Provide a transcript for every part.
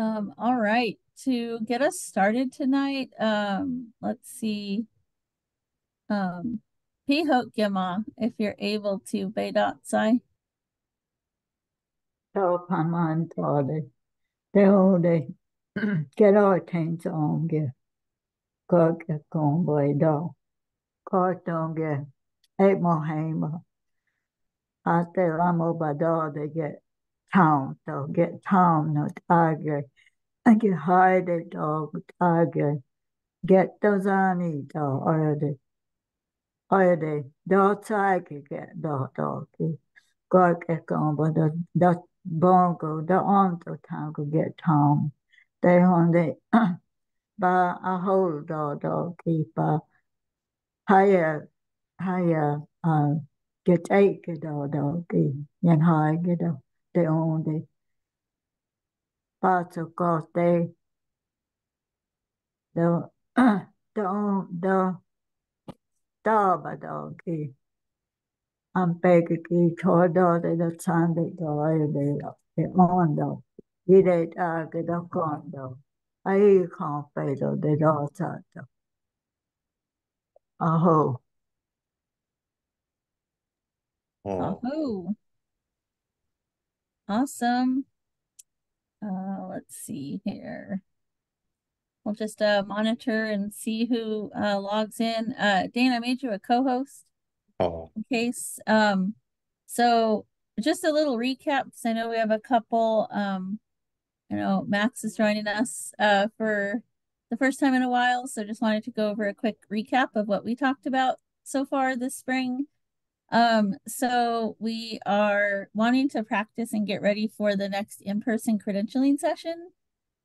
Um, all right. To get us started tonight, um, let's see. Um, Pihok Gima, if you're able to, Beidot Sai. To paman tode. Te ode. Kero ten songe. Koke komboy do. Kortonge. Eight mo hema. Ate lamo bado de get town to get town no tiger. I get hide the dog tiger. Get those on it or the or the dog tiger get dog dog. Koke kombo the the bongo the on to get town. They on the ba a whole dog dog keep uh higher higher uh get cái đồ đồ kỳ nhân hai cái đồ they own the parts of God they the the the da ba đồ kỳ am pe cái kỳ cho đồ they the san they đồ ai they they own đồ đi đây ta cái awesome. Uh, let's see here. We'll just uh monitor and see who uh logs in. Uh, Dane, I made you a co-host oh, in case. Um, so just a little recap because I know we have a couple. Um, you know, Max is joining us uh for the first time in a while, so just wanted to go over a quick recap of what we talked about so far this spring. Um, so we are wanting to practice and get ready for the next in-person credentialing session.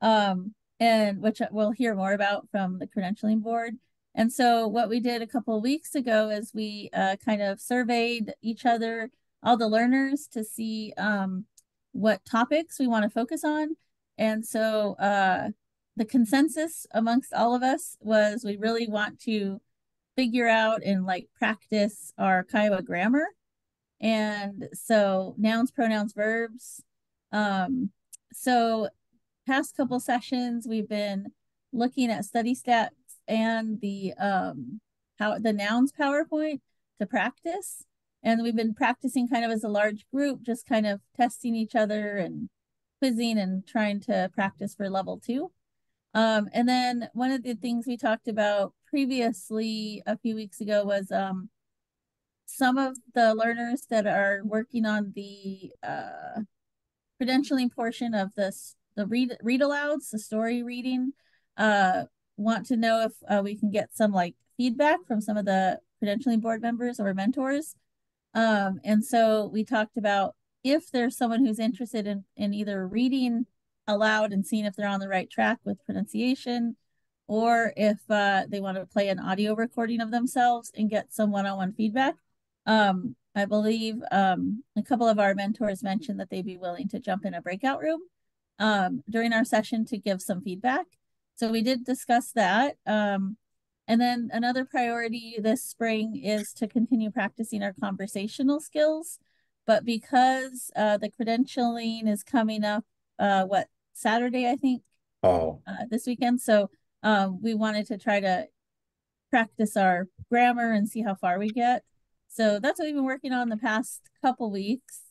Um, and which we'll hear more about from the credentialing board. And so what we did a couple of weeks ago is we uh, kind of surveyed each other, all the learners to see um, what topics we want to focus on. And so uh, the consensus amongst all of us was we really want to figure out and like practice our Kiowa grammar. And so nouns, pronouns, verbs. Um, so past couple sessions we've been looking at StudyStack and the um how the nouns PowerPoint to practice. And we've been practicing kind of as a large group, just kind of testing each other and quizzing and trying to practice for level two. Um, and then one of the things we talked about previously a few weeks ago was um, some of the learners that are working on the uh, credentialing portion of this, the read read alouds, the story reading, uh, want to know if uh, we can get some like feedback from some of the credentialing board members or mentors. Um, and so we talked about if there's someone who's interested in, in either reading aloud and seeing if they're on the right track with pronunciation, or if uh, they want to play an audio recording of themselves and get some one-on-one feedback. Um, I believe um, a couple of our mentors mentioned that they'd be willing to jump in a breakout room um, during our session to give some feedback. So we did discuss that. Um, and then another priority this spring is to continue practicing our conversational skills. But because uh, the credentialing is coming up, uh, what, Saturday, I think, oh, uh, this weekend. So um, we wanted to try to practice our grammar and see how far we get. So that's what we've been working on the past couple weeks.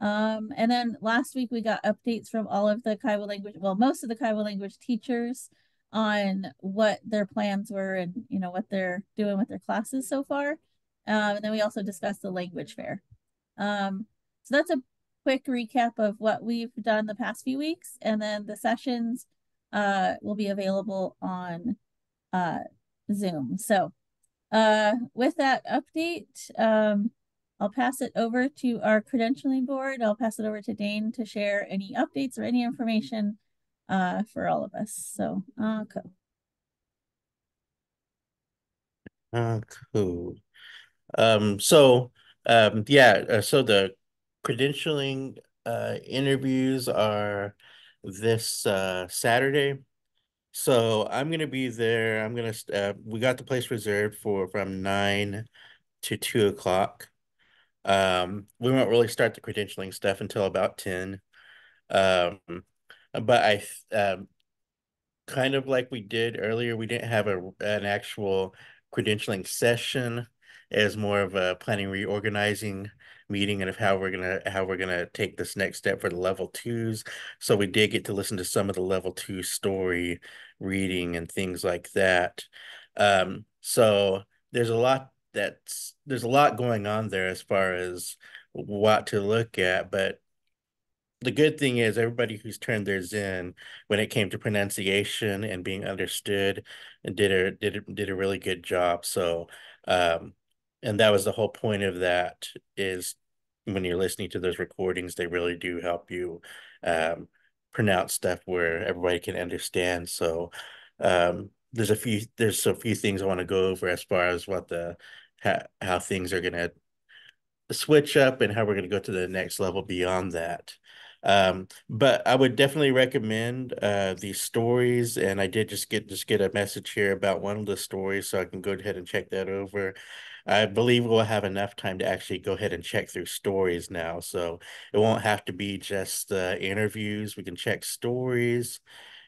Um, and then last week we got updates from all of the Kiowa language, well, most of the Kiowa language teachers on what their plans were and you know what they're doing with their classes so far. Um, and then we also discussed the language fair. Um, so that's a quick recap of what we've done the past few weeks, and then the sessions uh, will be available on uh, Zoom. So uh, with that update, um, I'll pass it over to our credentialing board. I'll pass it over to Dane to share any updates or any information uh, for all of us. So, uh, cool. uh, cool. Um, so, um, yeah, uh, so the credentialing uh interviews are this uh Saturday. So I'm gonna be there. I'm gonna uh, we got the place reserved for from nine to two o'clock. Um, we won't really start the credentialing stuff until about ten. Um, but I um kind of like we did earlier, we didn't have a an actual credentialing session as more of a planning reorganizing meeting and of how we're gonna how we're gonna take this next step for the level twos. So we did get to listen to some of the level two story reading and things like that. Um, so there's a lot that's there's a lot going on there as far as what to look at, but the good thing is everybody who's turned theirs in when it came to pronunciation and being understood and did a did a, did a really good job. So um and that was the whole point of that is when you're listening to those recordings, they really do help you um pronounce stuff where everybody can understand. So um there's a few there's a few things I want to go over as far as what the how, how things are gonna switch up and how we're gonna go to the next level beyond that. Um, but I would definitely recommend uh these stories, and I did just get just get a message here about one of the stories, so I can go ahead and check that over. I believe we'll have enough time to actually go ahead and check through stories now, so it won't have to be just uh, interviews. We can check stories,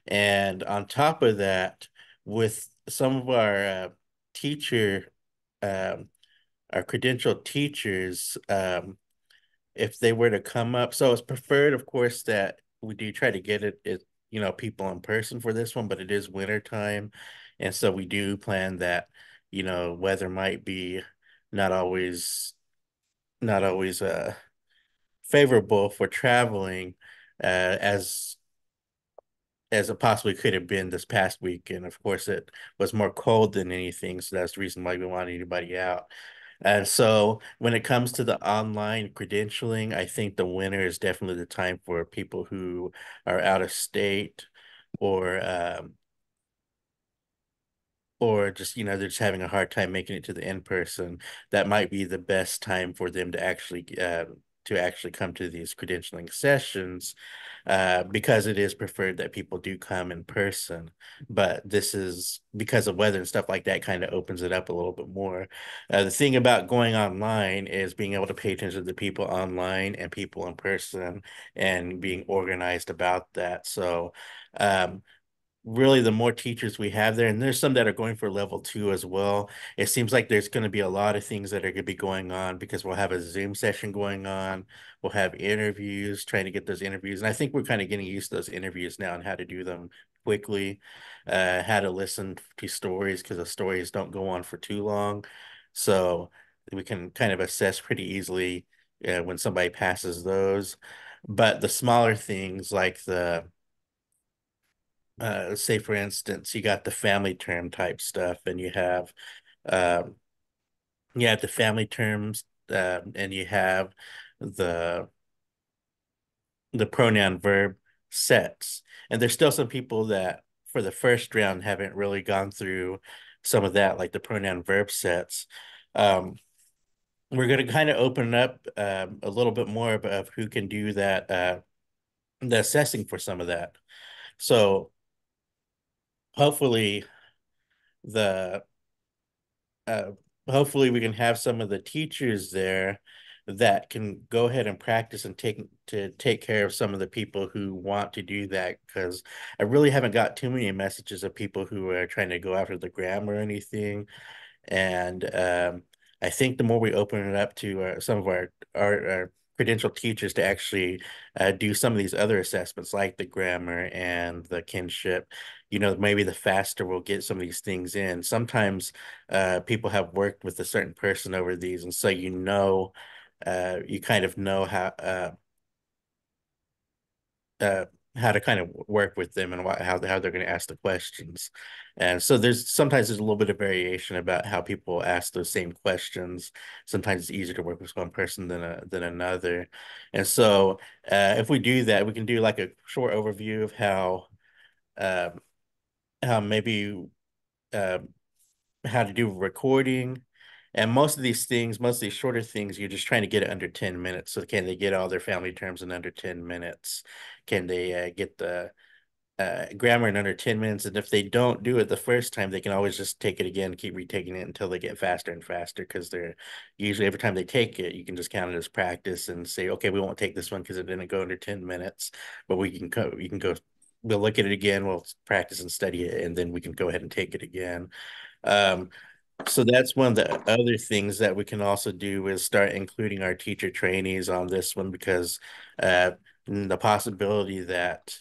and on top of that, with some of our uh, teacher, um, our credentialed teachers, um, if they were to come up. So it's preferred, of course, that we do try to get it, it you know, people in person for this one, but it is winter time. And so we do plan that, you know, weather might be not always not always uh favorable for traveling uh as as it possibly could have been this past week. And of course it was more cold than anything. So that's the reason why we want anybody out. And so when it comes to the online credentialing, I think the winter is definitely the time for people who are out of state or um, or just you know they're just having a hard time making it to the in person. That might be the best time for them to actually uh, to actually come to these credentialing sessions uh, because it is preferred that people do come in person. But this is because of weather and stuff like that kind of opens it up a little bit more. Uh, the thing about going online is being able to pay attention to the people online and people in person and being organized about that. So um, really the more teachers we have there, and there's some that are going for level two as well. It seems like there's going to be a lot of things that are going to be going on because we'll have a Zoom session going on. We'll have interviews, trying to get those interviews. And I think we're kind of getting used to those interviews now and how to do them quickly, uh, how to listen to stories because the stories don't go on for too long. So we can kind of assess pretty easily uh, when somebody passes those. But the smaller things like the uh, say for instance, you got the family term type stuff, and you have, um, you have the family terms, uh, and you have the the pronoun verb sets, and there's still some people that for the first round haven't really gone through some of that, like the pronoun verb sets. Um, we're going to kind of open up um, a little bit more of, of who can do that, uh, the assessing for some of that. So hopefully the uh, hopefully we can have some of the teachers there that can go ahead and practice and take to take care of some of the people who want to do that because I really haven't got too many messages of people who are trying to go after the grammar or anything. And um, I think the more we open it up to uh, some of our, our, our credential teachers to actually uh, do some of these other assessments like the grammar and the kinship. You know maybe the faster we'll get some of these things in. Sometimes uh, people have worked with a certain person over these and so you know uh, you kind of know how uh, uh, how to kind of work with them and what, how, how they're going to ask the questions. And so there's sometimes there's a little bit of variation about how people ask those same questions. Sometimes it's easier to work with one person than a, than another. And so uh, if we do that, we can do like a short overview of how um, how maybe uh, how to do recording, and most of these things, most of these shorter things, you're just trying to get it under 10 minutes. So can they get all their family terms in under 10 minutes? Can they uh, get the uh, grammar in under 10 minutes? And if they don't do it the first time, they can always just take it again, keep retaking it until they get faster and faster. Because they're usually every time they take it, you can just count it as practice and say, okay, we won't take this one because it didn't go under 10 minutes, but we can go, you can go we'll look at it again, we'll practice and study it, and then we can go ahead and take it again. Um, so that's one of the other things that we can also do is start including our teacher trainees on this one because uh, the possibility that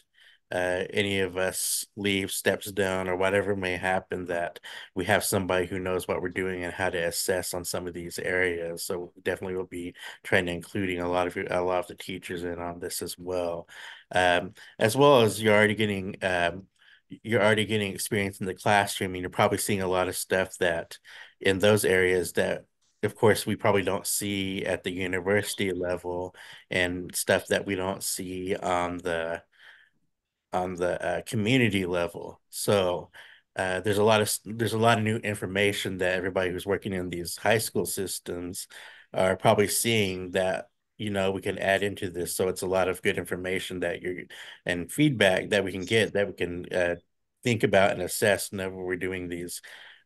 uh, any of us leave, steps down, or whatever may happen, that we have somebody who knows what we're doing and how to assess on some of these areas. So definitely we'll be trying to including a lot of a lot of the teachers in on this as well, um, as well as you're already getting um, you're already getting experience in the classroom and you're probably seeing a lot of stuff that in those areas that of course we probably don't see at the university level and stuff that we don't see on the on the uh, community level. So uh, there's a lot of there's a lot of new information that everybody who's working in these high school systems are probably seeing that you know we can add into this so it's a lot of good information that you're and feedback that we can get that we can uh, think about and assess whenever we're doing these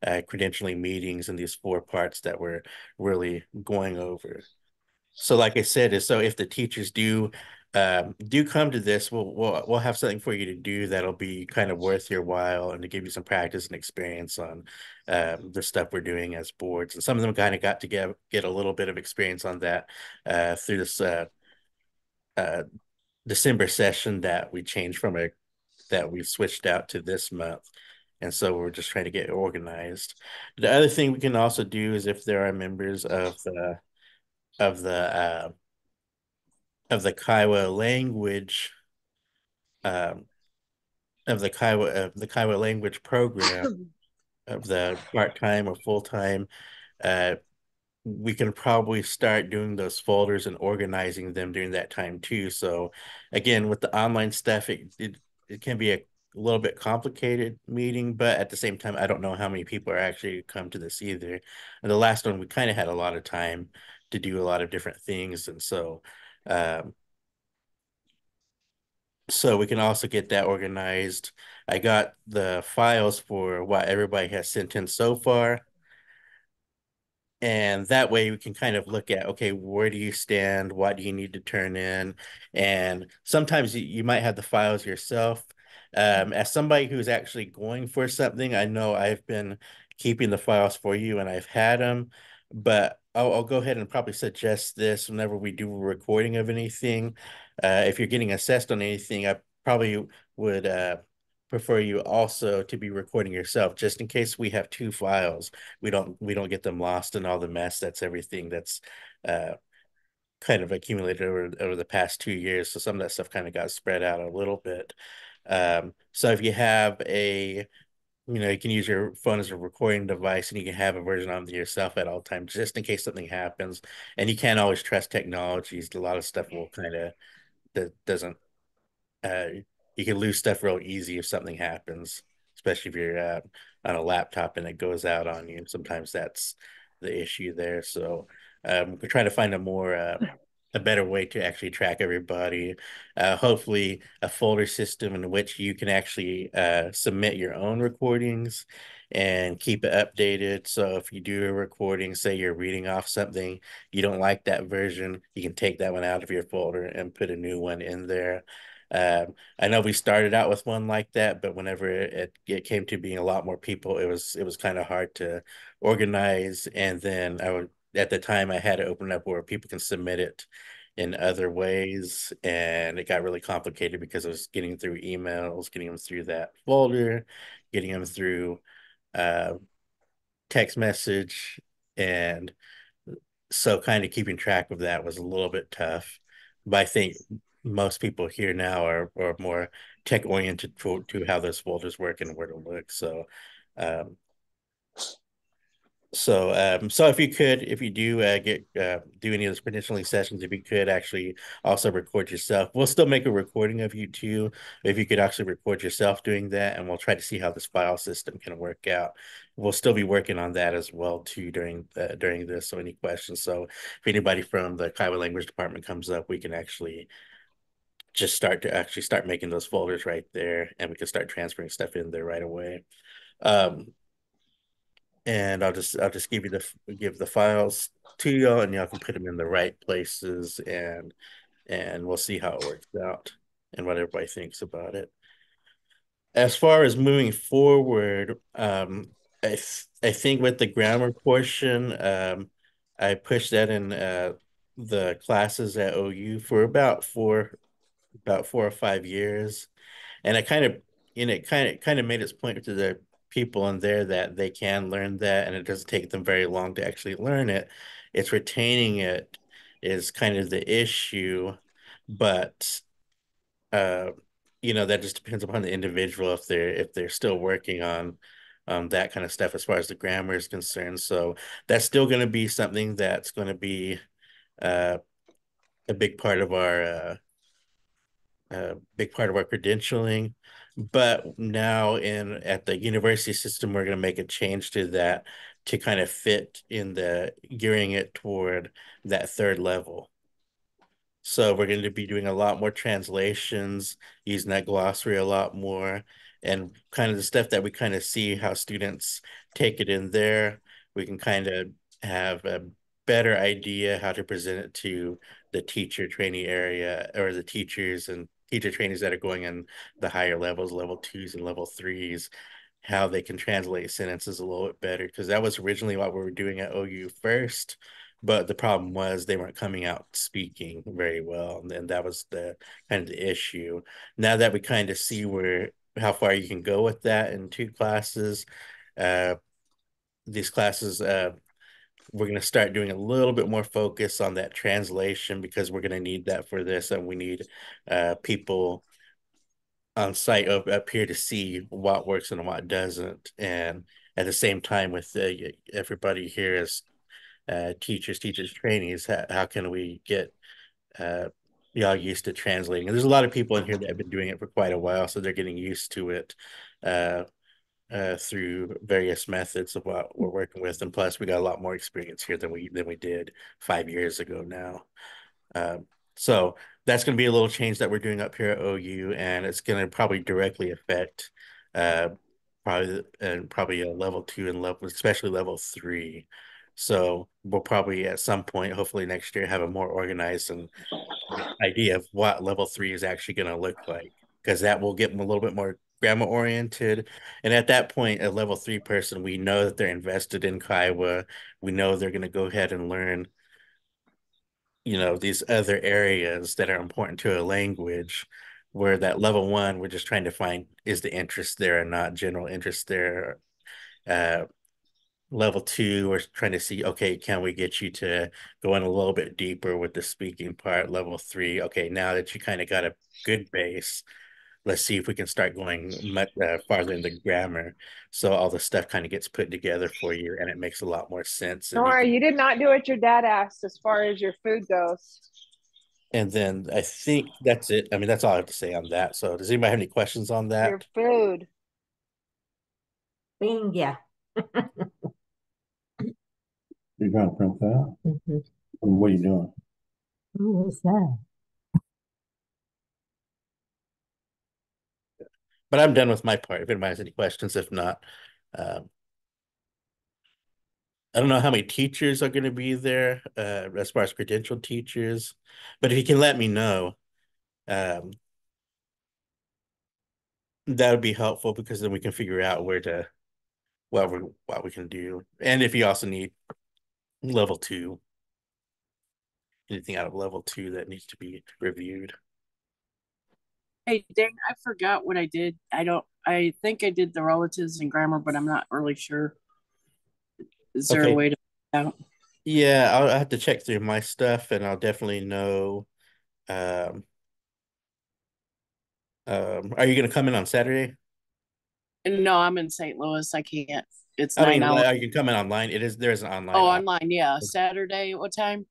uh, credentialing meetings and these four parts that we're really going over. So like i said is so if the teachers do um, do come to this we'll, we'll we'll have something for you to do that'll be kind of worth your while and to give you some practice and experience on um, the stuff we're doing as boards and some of them kind of got to get get a little bit of experience on that uh, through this uh, uh, December session that we changed from a that we've switched out to this month. And so we're just trying to get organized. The other thing we can also do is if there are members of the of the uh, of the Kiowa language um, of the Kiowa of the Kiowa language program of the part-time or full-time uh, we can probably start doing those folders and organizing them during that time too. So again, with the online stuff, it, it, it can be a little bit complicated meeting, but at the same time, I don't know how many people are actually come to this either. And the last one, we kind of had a lot of time to do a lot of different things. And so, um, so we can also get that organized. I got the files for what everybody has sent in so far. And that way we can kind of look at, okay, where do you stand? What do you need to turn in? And sometimes you, you might have the files yourself. Um, as somebody who's actually going for something, I know I've been keeping the files for you and I've had them, but I'll, I'll go ahead and probably suggest this whenever we do a recording of anything. Uh, if you're getting assessed on anything, I probably would uh, prefer you also to be recording yourself just in case we have two files. We don't we don't get them lost in all the mess that's everything that's uh kind of accumulated over over the past two years. So some of that stuff kind of got spread out a little bit. Um so if you have a you know you can use your phone as a recording device and you can have a version of yourself at all times just in case something happens and you can't always trust technologies a lot of stuff will kind of that doesn't uh you can lose stuff real easy if something happens, especially if you're uh, on a laptop and it goes out on you. Sometimes that's the issue there. So um, we're trying to find a more uh, a better way to actually track everybody. Uh, hopefully, a folder system in which you can actually uh, submit your own recordings and keep it updated. So if you do a recording, say you're reading off something, you don't like that version, you can take that one out of your folder and put a new one in there. Um, I know we started out with one like that, but whenever it, it came to being a lot more people, it was it was kind of hard to organize. And then I would at the time I had to open up where people can submit it in other ways, and it got really complicated because I was getting through emails, getting them through that folder, getting them through uh, text message, and so kind of keeping track of that was a little bit tough. But I think most people here now are, are more tech oriented to, to how those folders work and where to look. So, um, so, um, so if you could, if you do uh, get uh, do any of those credentialing sessions, if you could actually also record yourself, we'll still make a recording of you too. If you could actually record yourself doing that, and we'll try to see how this file system can work out. We'll still be working on that as well too during uh, during this. So, any questions? So, if anybody from the Kiowa Language Department comes up, we can actually just start to actually start making those folders right there and we can start transferring stuff in there right away. Um, and I'll just I'll just give you the give the files to y'all and y'all can put them in the right places and and we'll see how it works out and what everybody thinks about it. as far as moving forward, um, I th I think with the grammar portion, um, I pushed that in uh the classes at OU for about four about four or five years. And I kind of, know, it kind of kind of made its point to the people in there that they can learn that and it doesn't take them very long to actually learn it. It's retaining it is kind of the issue, but uh, you know, that just depends upon the individual if they're if they're still working on um that kind of stuff as far as the grammar is concerned. So that's still going to be something that's going to be uh a big part of our uh a big part of our credentialing. But now in at the university system, we're going to make a change to that to kind of fit in the gearing it toward that third level. So we're going to be doing a lot more translations, using that glossary a lot more, and kind of the stuff that we kind of see how students take it in there. We can kind of have a better idea how to present it to the teacher training area or the teachers and teacher trainings that are going in the higher levels, level twos and level threes, how they can translate sentences a little bit better. Because that was originally what we were doing at OU first. But the problem was they weren't coming out speaking very well. And that was the kind of the issue. Now that we kind of see where how far you can go with that in two classes, uh, these classes uh, we're going to start doing a little bit more focus on that translation because we're going to need that for this and we need uh, people on site up, up here to see what works and what doesn't. And at the same time with uh, everybody here as uh, teachers teachers trainees how, how can we get uh, y'all used to translating? And there's a lot of people in here that have been doing it for quite a while so they're getting used to it uh, through various methods of what we're working with, and plus we got a lot more experience here than we than we did five years ago now. Um, so that's going to be a little change that we're doing up here at OU, and it's going to probably directly affect uh, probably and probably a level two and level, especially level three. So we'll probably at some point, hopefully next year, have a more organized and idea of what level three is actually going to look like, because that will get them a little bit more grammar oriented. And at that point, a level three person, we know that they're invested in Kiowa. We know they're going to go ahead and learn, you know, these other areas that are important to a language. Where that level one, we're just trying to find is the interest there or not, general interest there. Uh, level two, we're trying to see, okay, can we get you to go in a little bit deeper with the speaking part? Level three, okay, now that you kind of got a good base, let's see if we can start going much uh, farther in the grammar so all the stuff kind of gets put together for you and it makes a lot more sense Nora, you, you did not do what your dad asked as far as your food goes and then i think that's it i mean that's all i have to say on that so does anybody have any questions on that your food Binga. You're trying to print that? Mm-hmm. What are you doing? Who is that? But I'm done with my part. If anybody has any questions, if not, um, I don't know how many teachers are going to be there uh, as far as credentialed teachers, but if you can let me know, um, that would be helpful because then we can figure out where to what we what we can do, and if you also need level two, anything out of level two that needs to be reviewed. Hey, dang, I forgot what I did. I don't, I think I did the relatives and grammar, but I'm not really sure. Is there Okay. a way to find out? Yeah, I'll, i have to check through my stuff and I'll definitely know. Um, um, are you gonna come in on Saturday? No, I'm in St. Louis. I can't. It's I mean, hours. you coming online? It is, there is an online. Oh, online. Yeah. Saturday. What time?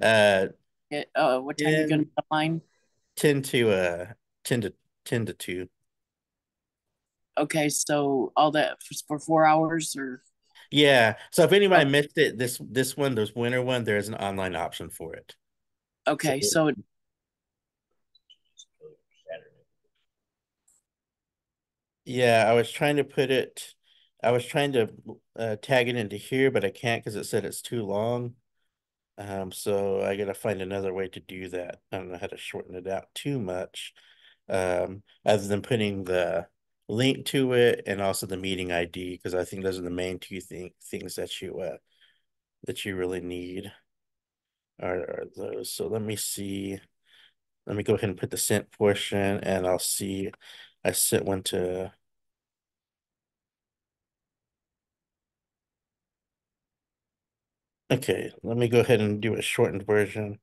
Uh, It, uh, what time you gonna be online? ten to, uh, ten to, ten to two. Okay. So all that for, for four hours or, Yeah, so if anybody Oh. missed it, this, this one, this winter one, there is an online option for it. okay. So- So Yeah, I was trying to put it, I was trying to uh tag it into here, but I can't because it said it's too long. Um, so I gotta find another way to do that. I don't know how to shorten it out too much. Um, other than putting the link to it and also the meeting ID, because I think those are the main two thing things that you uh that you really need. Are, are those, so let me see. Let me go ahead and put the sent portion and I'll see. I sent one to. Okay, let me go ahead and do a shortened version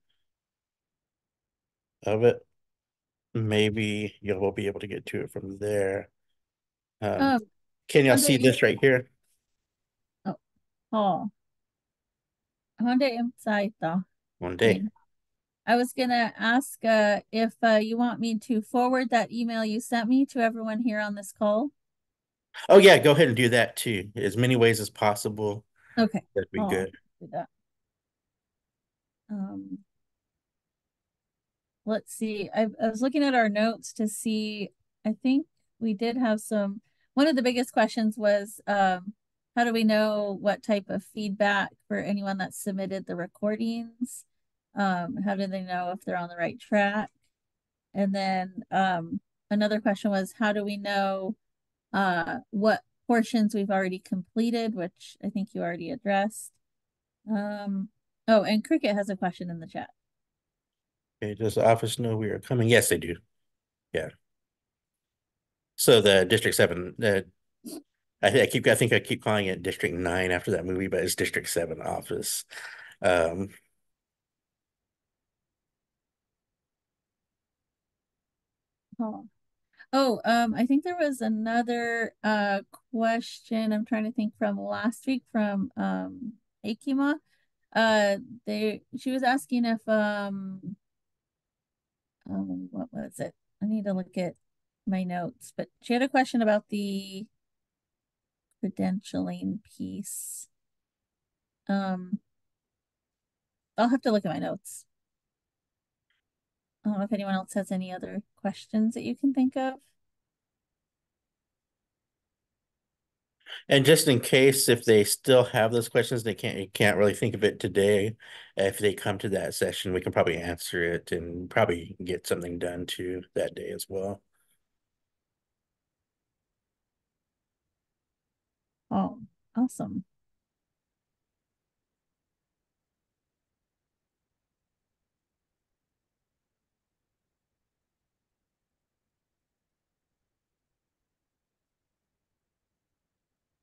of it. Maybe you will be able to get to it from there. Um, Um, can y'all see this right here? oh. Honda Insight though. One day. I was gonna ask uh if uh you want me to forward that email you sent me to everyone here on this call. Oh yeah, go ahead and do that too. As many ways as possible. Okay, That'd be Oh. good. do that. Um. Let's see, I I was looking at our notes to see, I think we did have some, one of the biggest questions was um. How do we know what type of feedback for anyone that submitted the recordings? Um, how do they know if they're on the right track? And then um another question was, how do we know uh what portions we've already completed, which I think you already addressed. Um, oh, and Cricket has a question in the chat. Okay, does the office know we are coming? Yes, they do. Yeah. So the District Seven, uh, I, I keep, I think I keep calling it District Nine after that movie, but it's District Seven office. Um, Oh, oh, um, I think there was another uh question I'm trying to think from last week from um Akima. Uh, they she was asking if um um what was it? I need to look at my notes, but she had a question about the credentialing piece. Um, I'll have to look at my notes. I don't know if anyone else has any other questions that you can think of. And just in case if they still have those questions, they can't, can't really think of it today. If they come to that session, we can probably answer it and probably get something done too that day as well. Oh, awesome.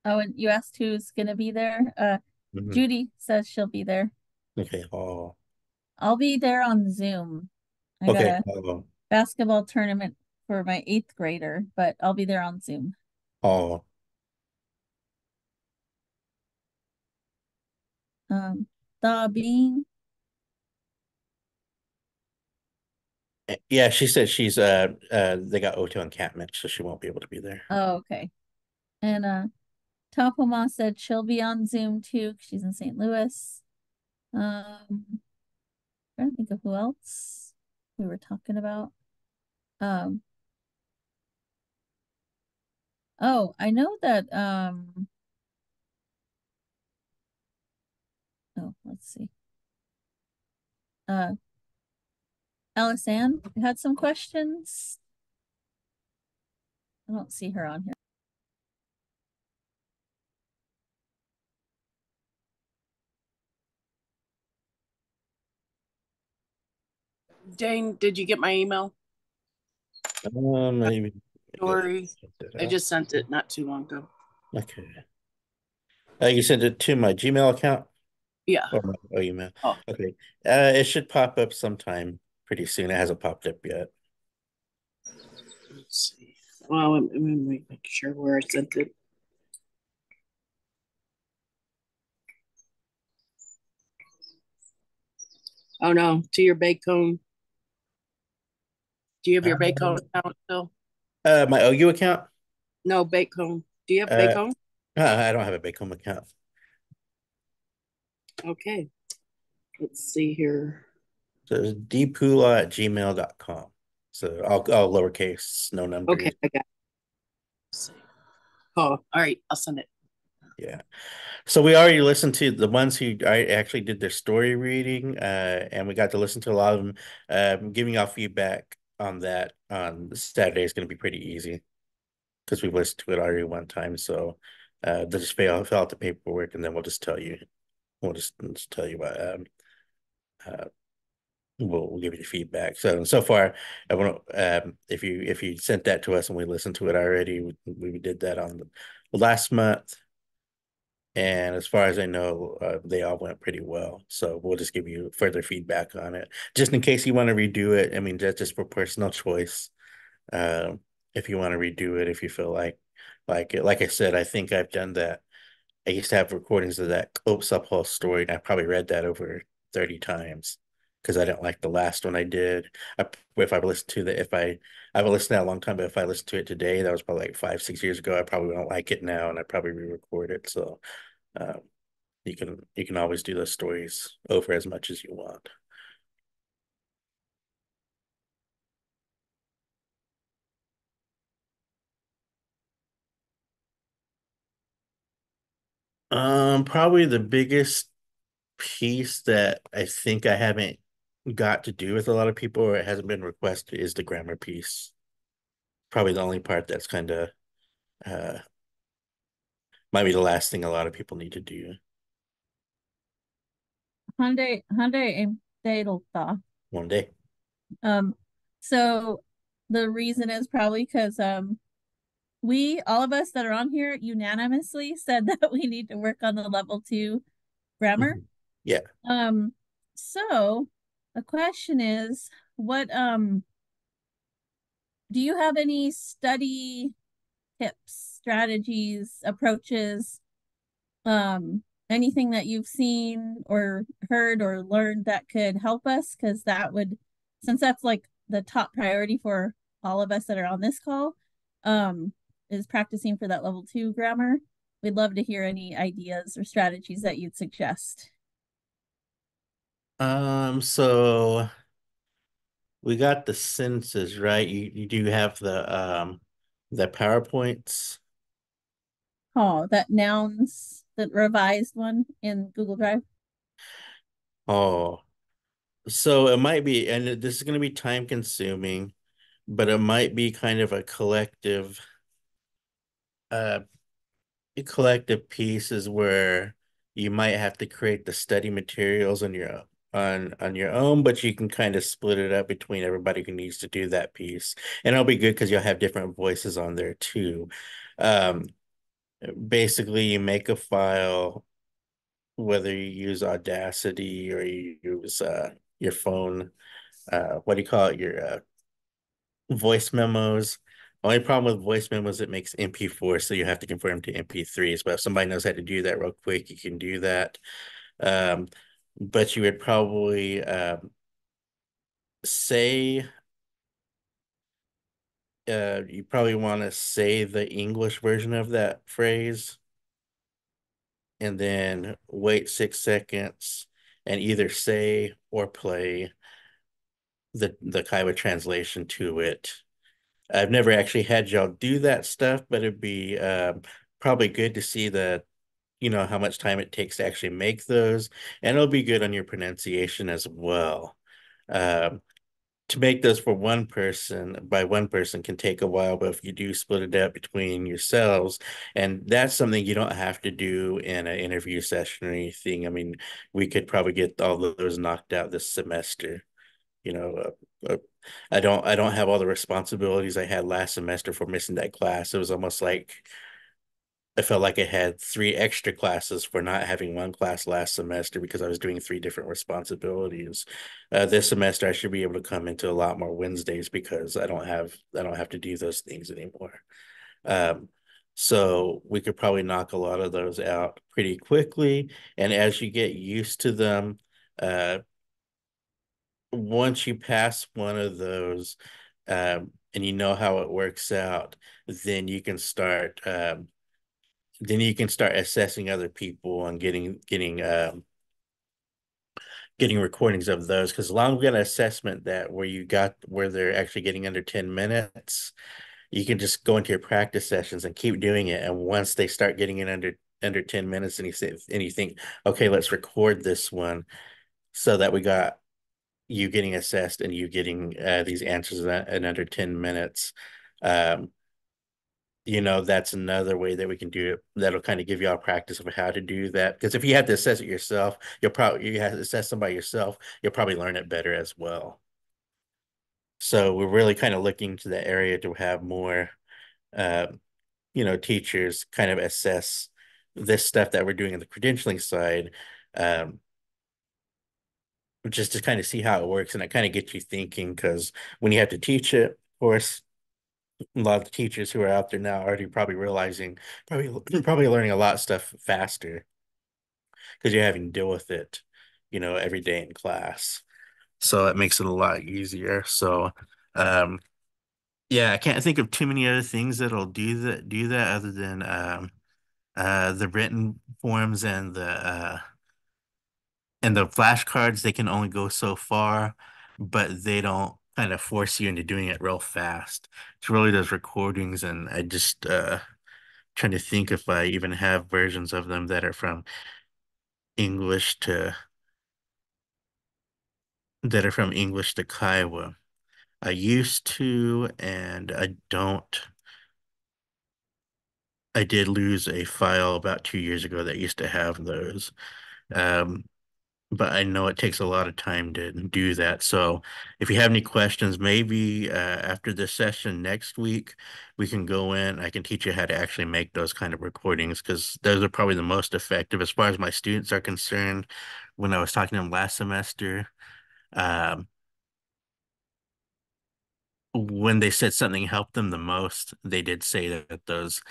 Oh, and you asked who's gonna be there? Uh, Mhm. Judy says she'll be there. Okay, oh, I'll be there on Zoom. I got okay, a oh, basketball tournament for my eighth grader, but I'll be there on Zoom. oh, Um, the being, Eh, Yeah, she said she's uh uh they got O2 encampment, so she won't be able to be there. oh, okay. And uh, Topoma said she'll be on Zoom too, she's in St. Louis. Um, i trying to think of who else we were talking about. Um, oh, I know that, um, oh, let's see. Uh, Alice Ann had some questions. I don't see her on here. Dane, did you get my email? Uh, maybe. Story. I just sent it not too long ago. Okay. Uh, you sent it to my Gmail account Yeah. or my oh, email? Oh. Okay. Uh, it should pop up sometime pretty soon. It hasn't popped up yet. Let's see. Well, let me make sure where I sent it. Oh no, to your Bacone. Do you have your Um, Bacone account still? Uh, my OU account? No, Bacone. Do you have Uh, Bacone? Uh, I don't have a Bacone account. Okay. Let's see here. So it's dpula at gmail.com. So all, all lowercase, no numbers. Okay, I got it. Oh, all right, I'll send it. Yeah. So we already listened to the ones who I actually did their story reading, uh, and we got to listen to a lot of them. Um, giving y'all feedback on that on Saturday is going to be pretty easy. because we've listened to it already one time, so uh, they'll just fill, fill out the paperwork and then we'll just tell you. We'll just, just tell you about um uh we'll, we'll give you the feedback. So so far, I want um if you if you sent that to us and we listened to it already, we, we did that on the last month. And as far as I know, uh, they all went pretty well. So we'll just give you further feedback on it, just in case you want to redo it. I mean, that's just for personal choice. Um, if you want to redo it, if you feel like like it, like I said, I think I've done that. I used to have recordings of that Oops Uphull story, and I probably read that over 30 times because I didn't like the last one I did. I, if I listened to the, if I, I've listened to a long time, but if I listen to it today, that was probably like five, six years ago, I probably don't like it now, and I probably re-record it. So, um, you can you can always do those stories over as much as you want. Um, probably the biggest piece that I think I haven't got to do with a lot of people or it hasn't been requested is the grammar piece. Probably the only part that's kind of uh might be the last thing a lot of people need to do. Hyundai Hyundai Data. One day. Um, so the reason is probably because um we all of us that are on here unanimously said that we need to work on the level two grammar. Mhm. Yeah. Um, so the question is, what um do you have any study tips, strategies, approaches, um, anything that you've seen or heard or learned that could help us? Because that would, since that's like the top priority for all of us that are on this call, um, is practicing for that level two grammar. We'd love to hear any ideas or strategies that you'd suggest. Um, so we got the senses, right? You you do have the um the PowerPoints. Oh, that nouns, the revised one in Google Drive. Oh, so it might be, and this is going to be time consuming, but it might be kind of a collective, uh, collective pieces where you might have to create the study materials on your own on on your own, but you can kind of split it up between everybody who needs to do that piece, and it'll be good because you'll have different voices on there too. Um, basically, you make a file whether you use Audacity or you use uh your phone, uh what do you call it, your uh voice memos. Only problem with voice memos, it makes MP4, so you have to convert them to MP3s. But if somebody knows how to do that real quick, you can do that. Um, but you would probably um say uh you probably want to say the English version of that phrase and then wait six seconds and either say or play the the Kiowa translation to it. I've never actually had y'all do that stuff, but it'd be um, probably good to see the, you know, how much time it takes to actually make those, and it'll be good on your pronunciation as well. Um, to make those for one person by one person can take a while, but if you do split it up between yourselves, and that's something you don't have to do in an interview session or anything. I mean, we could probably get all those knocked out this semester. You know, uh, uh, I don't I don't have all the responsibilities I had last semester for missing that class. It was almost like I felt like I had three extra classes for not having one class last semester because I was doing three different responsibilities. Uh, this semester I should be able to come into a lot more Wednesdays because I don't have I don't have to do those things anymore. Um, so we could probably knock a lot of those out pretty quickly. And as you get used to them, uh, once you pass one of those, um, and you know how it works out, then you can start um, then you can start assessing other people and getting getting um getting recordings of those. Because as long as we got an assessment that where you got where they're actually getting under 10 minutes you can just go into your practice sessions and keep doing it. And once they start getting it under under 10 minutes and you say and you think okay let's record this one so that we got you getting assessed and you getting uh, these answers in, in under 10 minutes um you know, that's another way that we can do it. That'll kind of give you all practice of how to do that. Because if you have to assess it yourself, you'll probably you have to assess somebody yourself, you'll probably learn it better as well. So we're really kind of looking to the area to have more, uh, you know, teachers kind of assess this stuff that we're doing in the credentialing side, um, just to kind of see how it works, and it kind of gets you thinking. Because when you have to teach it, of course, a lot of teachers who are out there now already probably realizing, probably probably learning a lot of stuff faster because you're having to deal with it, you know, every day in class. So it makes it a lot easier. So, um, yeah, I can't think of too many other things that'll do that do that other than um, uh, the written forms and the uh, and the flashcards. They can only go so far, but they don't kind of force you into doing it real fast. It's really those recordings, and I just uh, trying to think if I even have versions of them that are from English to that are from English to Kiowa. I used to, and I don't. I did lose a file about two years ago that used to have those. Um, but I know it takes a lot of time to do that. So if you have any questions, maybe uh, after this session next week, we can go in. I can teach you how to actually make those kind of recordings because those are probably the most effective as far as my students are concerned. When I was talking to them last semester, um, when they said something helped them the most, they did say that those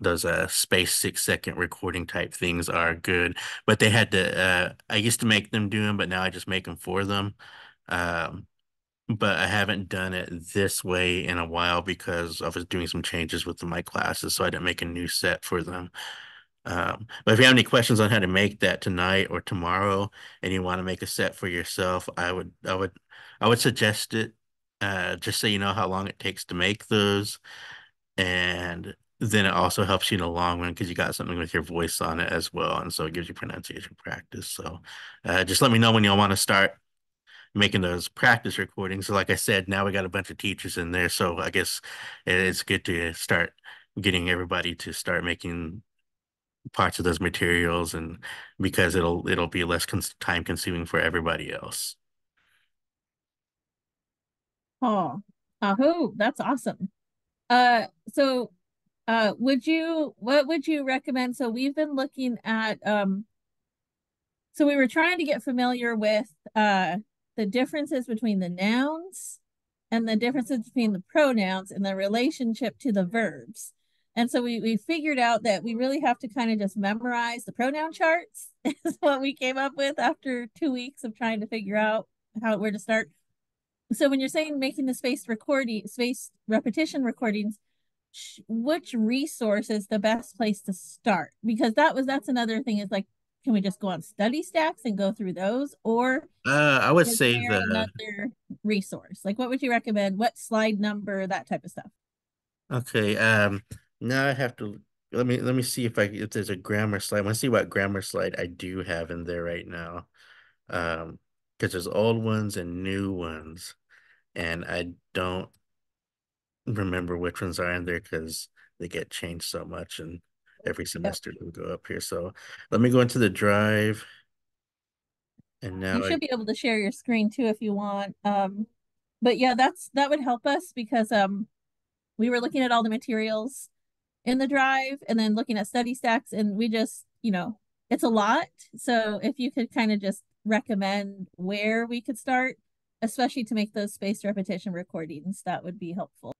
those uh space six second recording type things are good. But they had to uh I used to make them do them, but now I just make them for them. Um but I haven't done it this way in a while because I was doing some changes with my classes, so I didn't make a new set for them. Um, but if you have any questions on how to make that tonight or tomorrow, and you want to make a set for yourself, I would I would I would suggest it uh, just so you know how long it takes to make those. And then it also helps you in the long run because you got something with your voice on it as well. And so it gives you pronunciation practice. So uh, just let me know when you'll want to start making those practice recordings. So like I said, now we got a bunch of teachers in there. So I guess it's good to start getting everybody to start making parts of those materials and because it'll it'll be less time consuming for everybody else. Oh, ahoo, that's awesome. Uh, so, uh, would you, what would you recommend? So we've been looking at, um, so we were trying to get familiar with, uh, the differences between the nouns and the differences between the pronouns and the relationship to the verbs. And so we, we figured out that we really have to kind of just memorize the pronoun charts is what we came up with after two weeks of trying to figure out how where to start so when you're saying making the spaced recording spaced repetition recordings which resource is the best place to start? Because that was that's another thing is like can we just go on StudyStacks and go through those? Or uh i would say the another resource? Like what would you recommend? What slide number? That type of stuff. Okay um now i have to let me let me see if i if there's a grammar slide. I want to see what grammar slide i do have in there right now. Um because there's old ones and new ones, and I don't remember which ones are in there because they get changed so much and every semester yep. go up here. So let me go into the drive. And now you should I... be able to share your screen too if you want. Um, but yeah, that's that would help us because um we were looking at all the materials in the drive and then looking at StudyStacks, and we just, you know, it's a lot. So if you could kind of just recommend where we could start, especially to make those spaced repetition recordings. That would be helpful.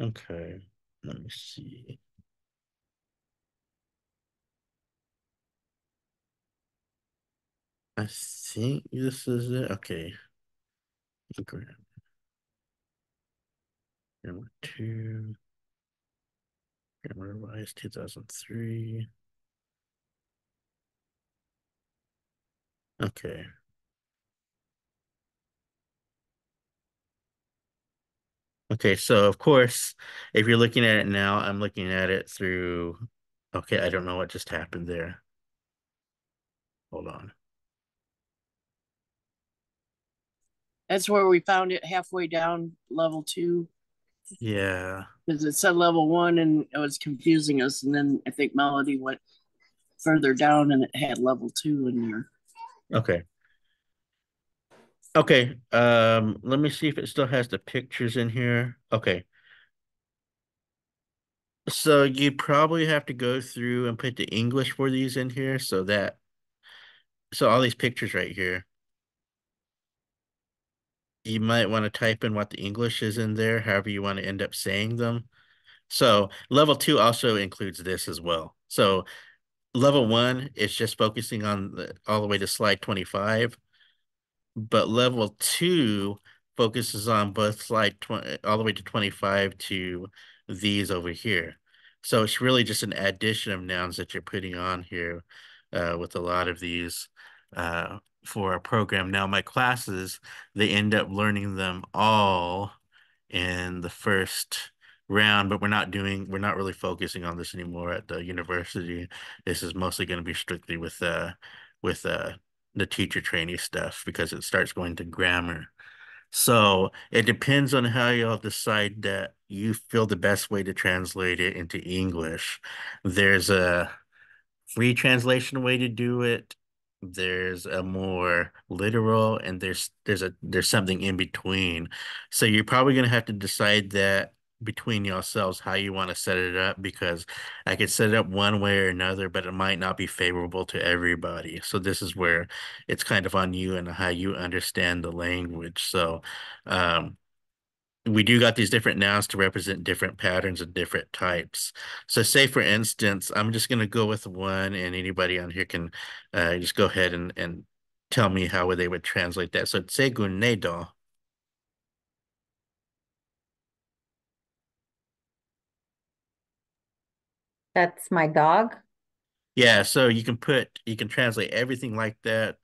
Okay, let me see. I think this is it. Okay. Grammar. Grammar 2. Grammar revised 2003. Okay. Okay, so of course, if you're looking at it now, I'm looking at it through, okay, I don't know what just happened there. Hold on. That's where we found it halfway down level two. Yeah. Because it said level one and it was confusing us. And then I think Melody went further down and it had level two in there. Okay. Okay, um, let me see if it still has the pictures in here. Okay. So you probably have to go through and put the English for these in here so that so all these pictures right here. You might want to type in what the English is in there, however you want to end up saying them. So level two also includes this as well. So level one is just focusing on the, all the way to slide 25. But level two focuses on both slide 20 all the way to 25 to these over here. So it's really just an addition of nouns that you're putting on here uh, with a lot of these uh, for a program. Now my classes, they end up learning them all in the first round, but we're not doing, we're not really focusing on this anymore at the university. This is mostly going to be strictly with, uh, with, uh, the teacher trainee stuff because it starts going to grammar. So it depends on how y'all decide that you feel the best way to translate it into English. There's a free translation way to do it. There's a more literal and there's there's a there's something in between. So you're probably gonna have to decide that between yourselves how you want to set it up because I could set it up one way or another, but it might not be favorable to everybody. So this is where it's kind of on you and how you understand the language. So um, we do got these different nouns to represent different patterns and different types. So say for instance, I'm just going to go with one and anybody on here can uh, just go ahead and, and tell me how they would translate that. So segunedo. That's my dog. Yeah, so you can put you can translate everything like that.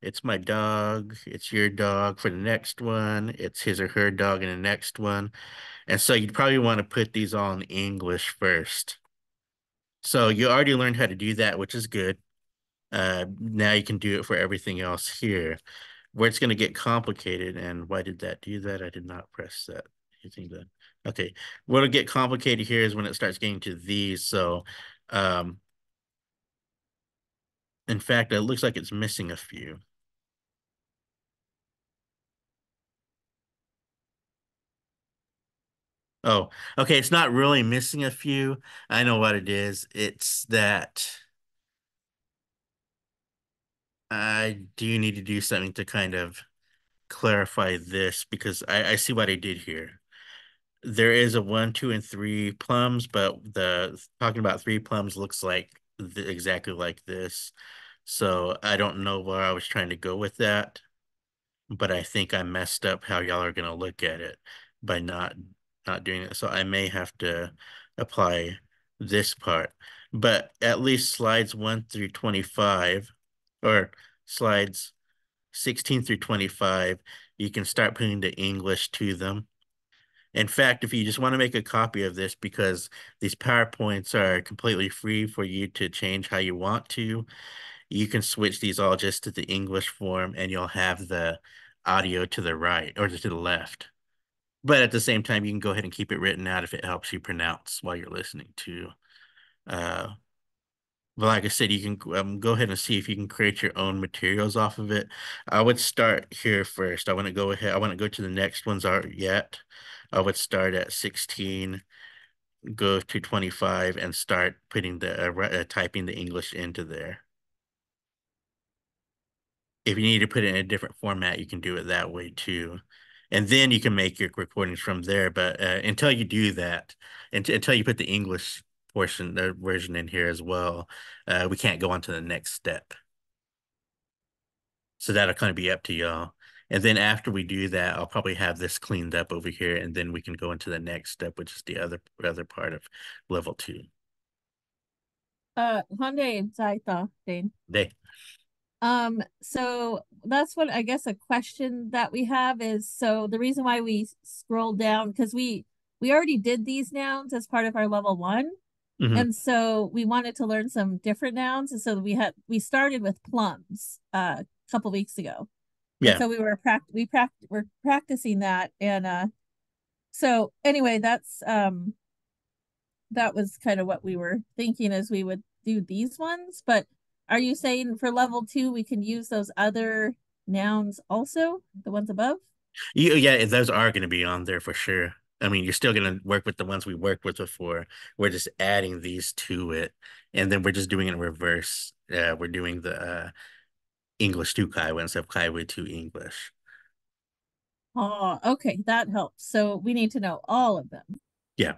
It's my dog, it's your dog for the next one, it's his or her dog in the next one. And so you'd probably want to put these all in English first. So you already learned how to do that, which is good. Uh, now you can do it for everything else here. Where it's going to get complicated, and why did that do that? I did not press that. You think that? Okay. What'll get complicated here is when it starts getting to these. So, um, in fact, it looks like it's missing a few. Oh, okay. It's not really missing a few. I know what it is. It's that I do need to do something to kind of clarify this because I, I see what I did here. There is a one, two, and three plums, but the talking about three plums looks like the, exactly like this. So I don't know where I was trying to go with that, but I think I messed up how y'all are gonna look at it by not not doing it. So I may have to apply this part. But at least slides one through 25 or slides 16 through 25, you can start putting the English to them. In fact, if you just want to make a copy of this because these PowerPoints are completely free for you to change how you want to, you can switch these all just to the English form and you'll have the audio to the right or to the left. But at the same time, you can go ahead and keep it written out if it helps you pronounce while you're listening to. Uh, but like I said, you can um, go ahead and see if you can create your own materials off of it. I would start here first. I want to go ahead. I want to go to the next ones aren't yet. I would start at 16, go to 25 and start putting the, uh, uh, typing the English into there. If you need to put it in a different format, you can do it that way too. And then you can make your recordings from there. But uh, until you do that, until you put the English portion, the version in here as well, uh, we can't go on to the next step. So that'll kind of be up to y'all. And then after we do that, I'll probably have this cleaned up over here, and then we can go into the next step, which is the other other part of level two. Uh, Hyundai Zaita, Dane. They. Um, so that's what I guess a question that we have is so the reason why we scroll down because we we already did these nouns as part of our level one. Mm -hmm. And so we wanted to learn some different nouns. And so we had we started with plums uh, a couple weeks ago. Yeah. So we were pract we pract we're practicing that and uh so anyway, that's um that was kind of what we were thinking as we would do these ones, but are you saying for level two we can use those other nouns also, the ones above? You, yeah, those are going to be on there for sure. I mean, you're still going to work with the ones we worked with before. We're just adding these to it, and then we're just doing it in reverse. Uh, we're doing the uh, English to Kiowa instead of Kiowa to English. Oh, okay, that helps. So we need to know all of them. Yeah.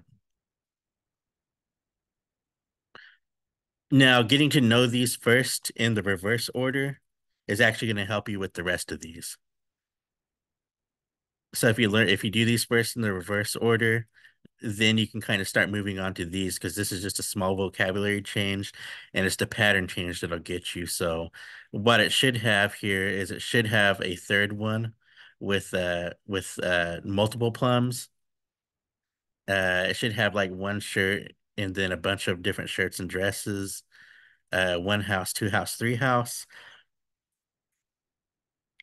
Now, getting to know these first in the reverse order is actually going to help you with the rest of these. So if you learn, if you do these first in the reverse order, then you can kind of start moving on to these because this is just a small vocabulary change and it's the pattern change that'll get you. So what it should have here is it should have a third one with uh with uh multiple plums. Uh it should have like one shirt and then a bunch of different shirts and dresses. Uh one house, two house, three house.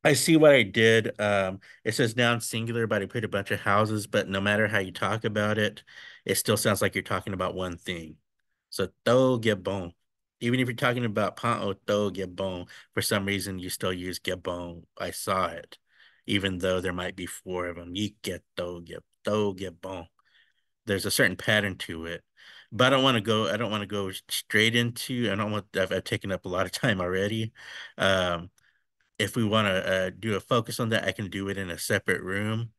I see what I did. Um, it says noun singular, but I put a bunch of houses, but no matter how you talk about it, it still sounds like you're talking about one thing. So to Gabon. Even if you're talking about Pont to Gabon, for some reason you still use Gabon. I saw it. Even though there might be four of them. Yiketo to Gabon. There's a certain pattern to it. But I don't want to go, I don't want to go straight into, I don't want, I've, I've taken up a lot of time already. Um, if we want to uh, do a focus on that, I can do it in a separate room.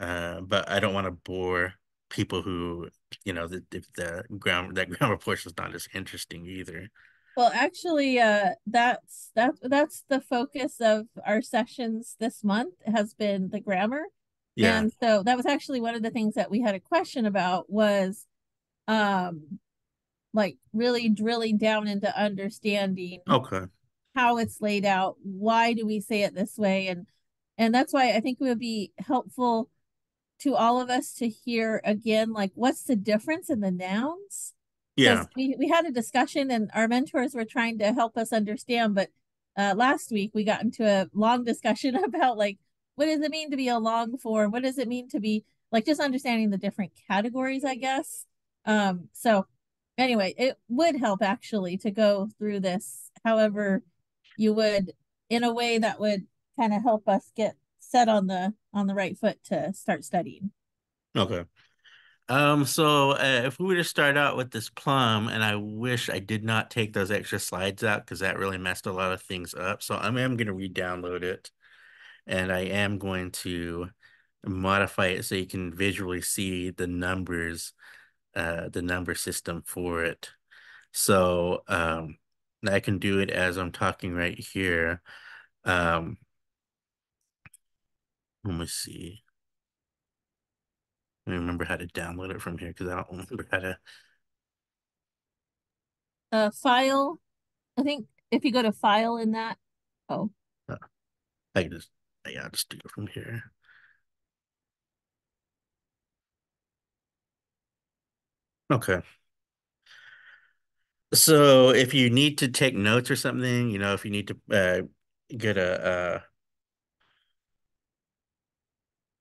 Uh, but I don't want to bore people who, you know, the, if the grammar that grammar portion is not as interesting either. Well, actually, uh, that's that's that's the focus of our sessions this month has been the grammar. Yeah. And so that was actually one of the things that we had a question about was um like really drilling down into understanding Okay. How it's laid out why do we say it this way? And and that's why i think it would be helpful to all of us to hear again like what's the difference in the nouns? Yeah. we, we had a discussion and our mentors were trying to help us understand but uh, last week we got into a long discussion about like what does it mean to be a long form? What does it mean to be like just understanding the different categories i guess? Um so anyway it would help actually to go through this however you would in a way that would kind of help us get set on the on the right foot to start studying Okay. Um, so uh, if we were to start out with this plum, and I wish I did not take those extra slides out because that really messed a lot of things up. So I am going to re-download it, and I am going to modify it so you can visually see the numbers, uh, the number system for it. So um, I can do it as I'm talking right here. Um, let me see. I remember how to download it from here because I don't remember how to. uh file i think if you go to file in that oh I can just, yeah, I'll just do it from here. Okay. So if you need to take notes or something, you know, if you need to uh, get a uh,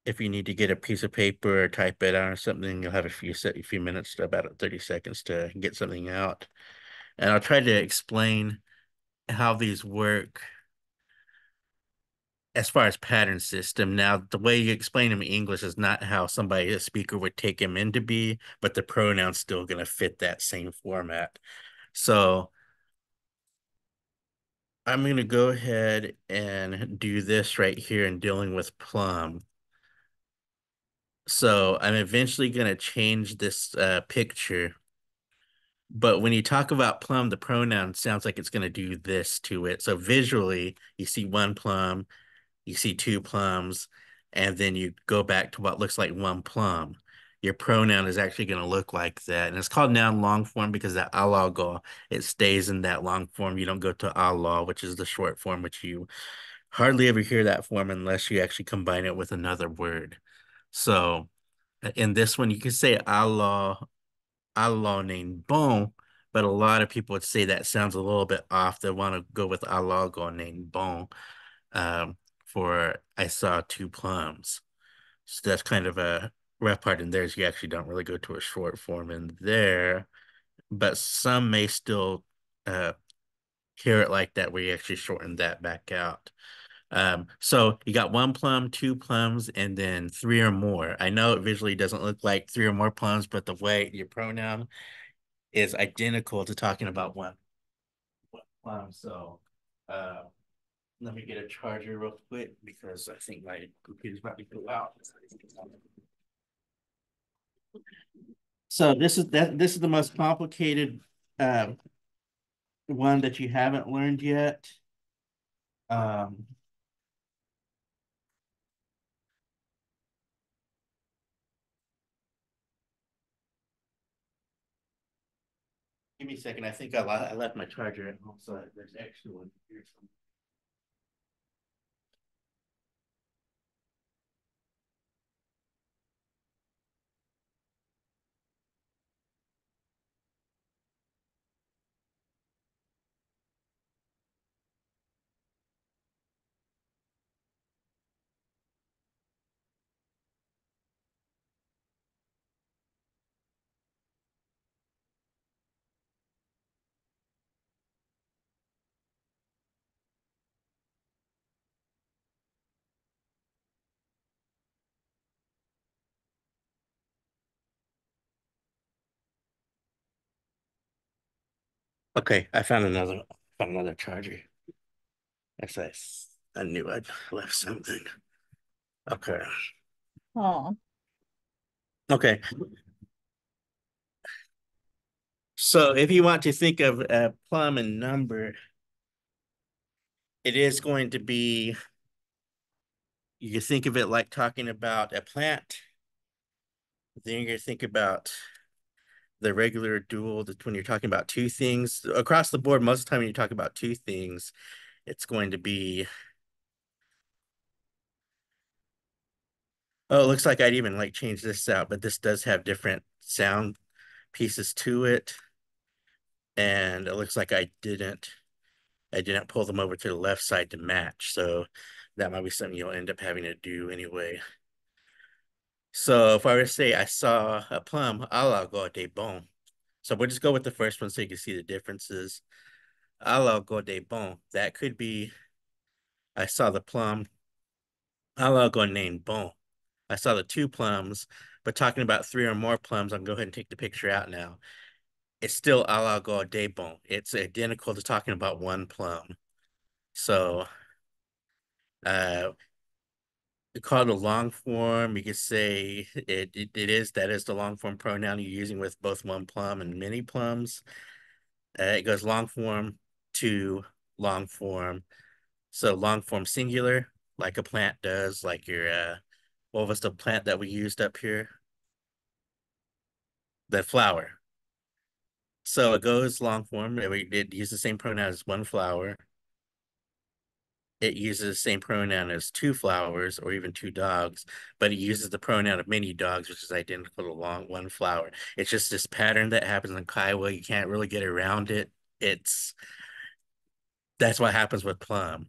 if you need to get a piece of paper or type it out or something, you'll have a few set a few minutes, to about 30 seconds to get something out. And I'll try to explain how these work as far as pattern system. Now, the way you explain them in English is not how somebody, a speaker would take them in to be, but the pronoun's still going to fit that same format. So I'm going to go ahead and do this right here in dealing with plum. So I'm eventually going to change this uh, picture. But when you talk about plum, the pronoun sounds like it's going to do this to it. So visually, you see one plum, you see two plums, and then you go back to what looks like one plum. Your pronoun is actually going to look like that. And it's called noun long form because that alago, it stays in that long form. You don't go to Allah, which is the short form, which you hardly ever hear that form unless you actually combine it with another word. So in this one, you can say Allah, Allah named bon, but a lot of people would say that sounds a little bit off. They want to go with Allah named bon. Um, for I saw two plums. So that's kind of a rough part in there is you actually don't really go to a short form in there, but some may still uh hear it like that where you actually shorten that back out. Um, so you got one plum, two plums, and then three or more. I know it visually doesn't look like three or more plums, but the way your pronoun is identical to talking about one, one plum. So uh, let me get a charger real quick because I think my computer's about to go out. So this is that this is the most complicated um one that you haven't learned yet. Um Give me a second. I think I, I left my charger at home, so there's extra one here. somewhere. Okay, I found another found another charger. Yes, I knew I'd left something. Okay, Oh, okay. So if you want to think of a plum and number, it is going to be, you can think of it like talking about a plant. Then gonna think about the regular dual, that when you're talking about two things, across the board, most of the time when you talk about two things, it's going to be Oh, it looks like I'd even like change this out, but this does have different sound pieces to it. And it looks like I didn't, I didn't pull them over to the left side to match. So that might be something you'll end up having to do anyway. So if I were to say I saw a plum, a la go de bon. So we'll just go with the first one so you can see the differences. A la go de bon. That could be I saw the plum. A la go name bon. I saw the two plums, but talking about three or more plums, I'm gonna go ahead and take the picture out now. It's still a la go de bon. It's identical to talking about one plum. So uh called a long form. You could say it, it it is that is the long form pronoun you're using with both one plum and many plums. Uh, it goes long form to long form. So long form singular, like a plant does, like your uh what was the plant that we used up here? The flower. So it goes long form. We did use the same pronoun as one flower. It uses the same pronoun as two flowers or even two dogs, but it uses the pronoun of many dogs, which is identical to long one flower. It's just this pattern that happens in Kiowa. You can't really get around it. It's that's what happens with plum.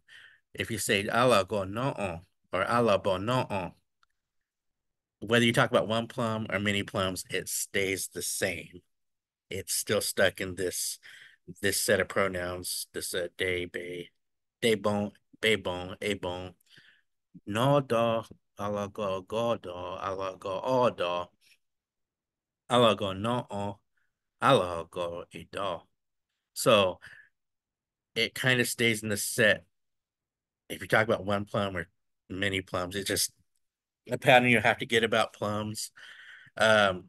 If you say ala go no or ala bo no whether you talk about one plum or many plums, it stays the same. It's still stuck in this this set of pronouns, this uh day, bay, day bon, bay bon, a bon, no do, ala go go do, ala go o do, ala go no o, ala go a do. So it kind of stays in the set. If you talk about one plum or many plums, it's just a pattern you have to get about plums. Um,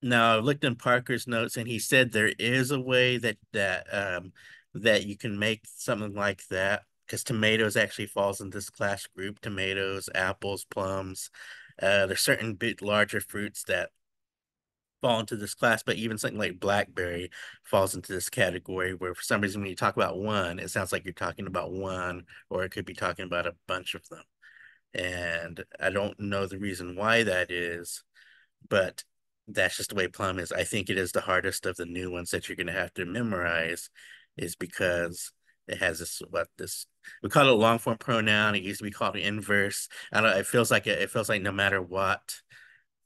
now I looked in Parker's notes and he said there is a way that that um that you can make something like that because tomatoes actually falls in this class group tomatoes apples plums uh there's certain bit larger fruits that fall into this class but even something like blackberry falls into this category where for some reason when you talk about one it sounds like you're talking about one or it could be talking about a bunch of them and I don't know the reason why that is but that's just the way plum is. I think it is the hardest of the new ones that you're going to have to memorize is because it has this what this we call it a long form pronoun. It used to be called inverse. I don't it feels like it, it feels like no matter what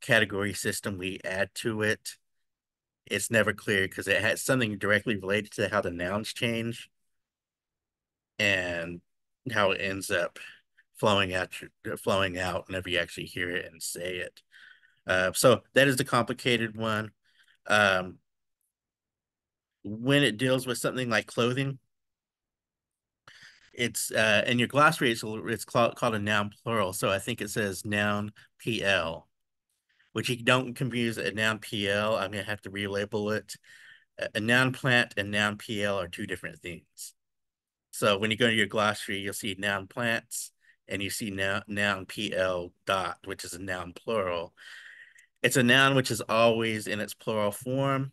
category system we add to it, it's never clear because it has something directly related to how the nouns change and how it ends up flowing out flowing out whenever you actually hear it and say it. Uh, so that is the complicated one. Um, when it deals with something like clothing, it's uh, in your glossary, it's, it's called, a noun plural. So I think it says noun PL, which you don't confuse a noun PL. I'm going to have to relabel it. A, a noun plant and noun PL are two different things. So when you go to your glossary, you'll see noun plants and you see noun, noun PL dot, which is a noun plural. It's a noun which is always in its plural form,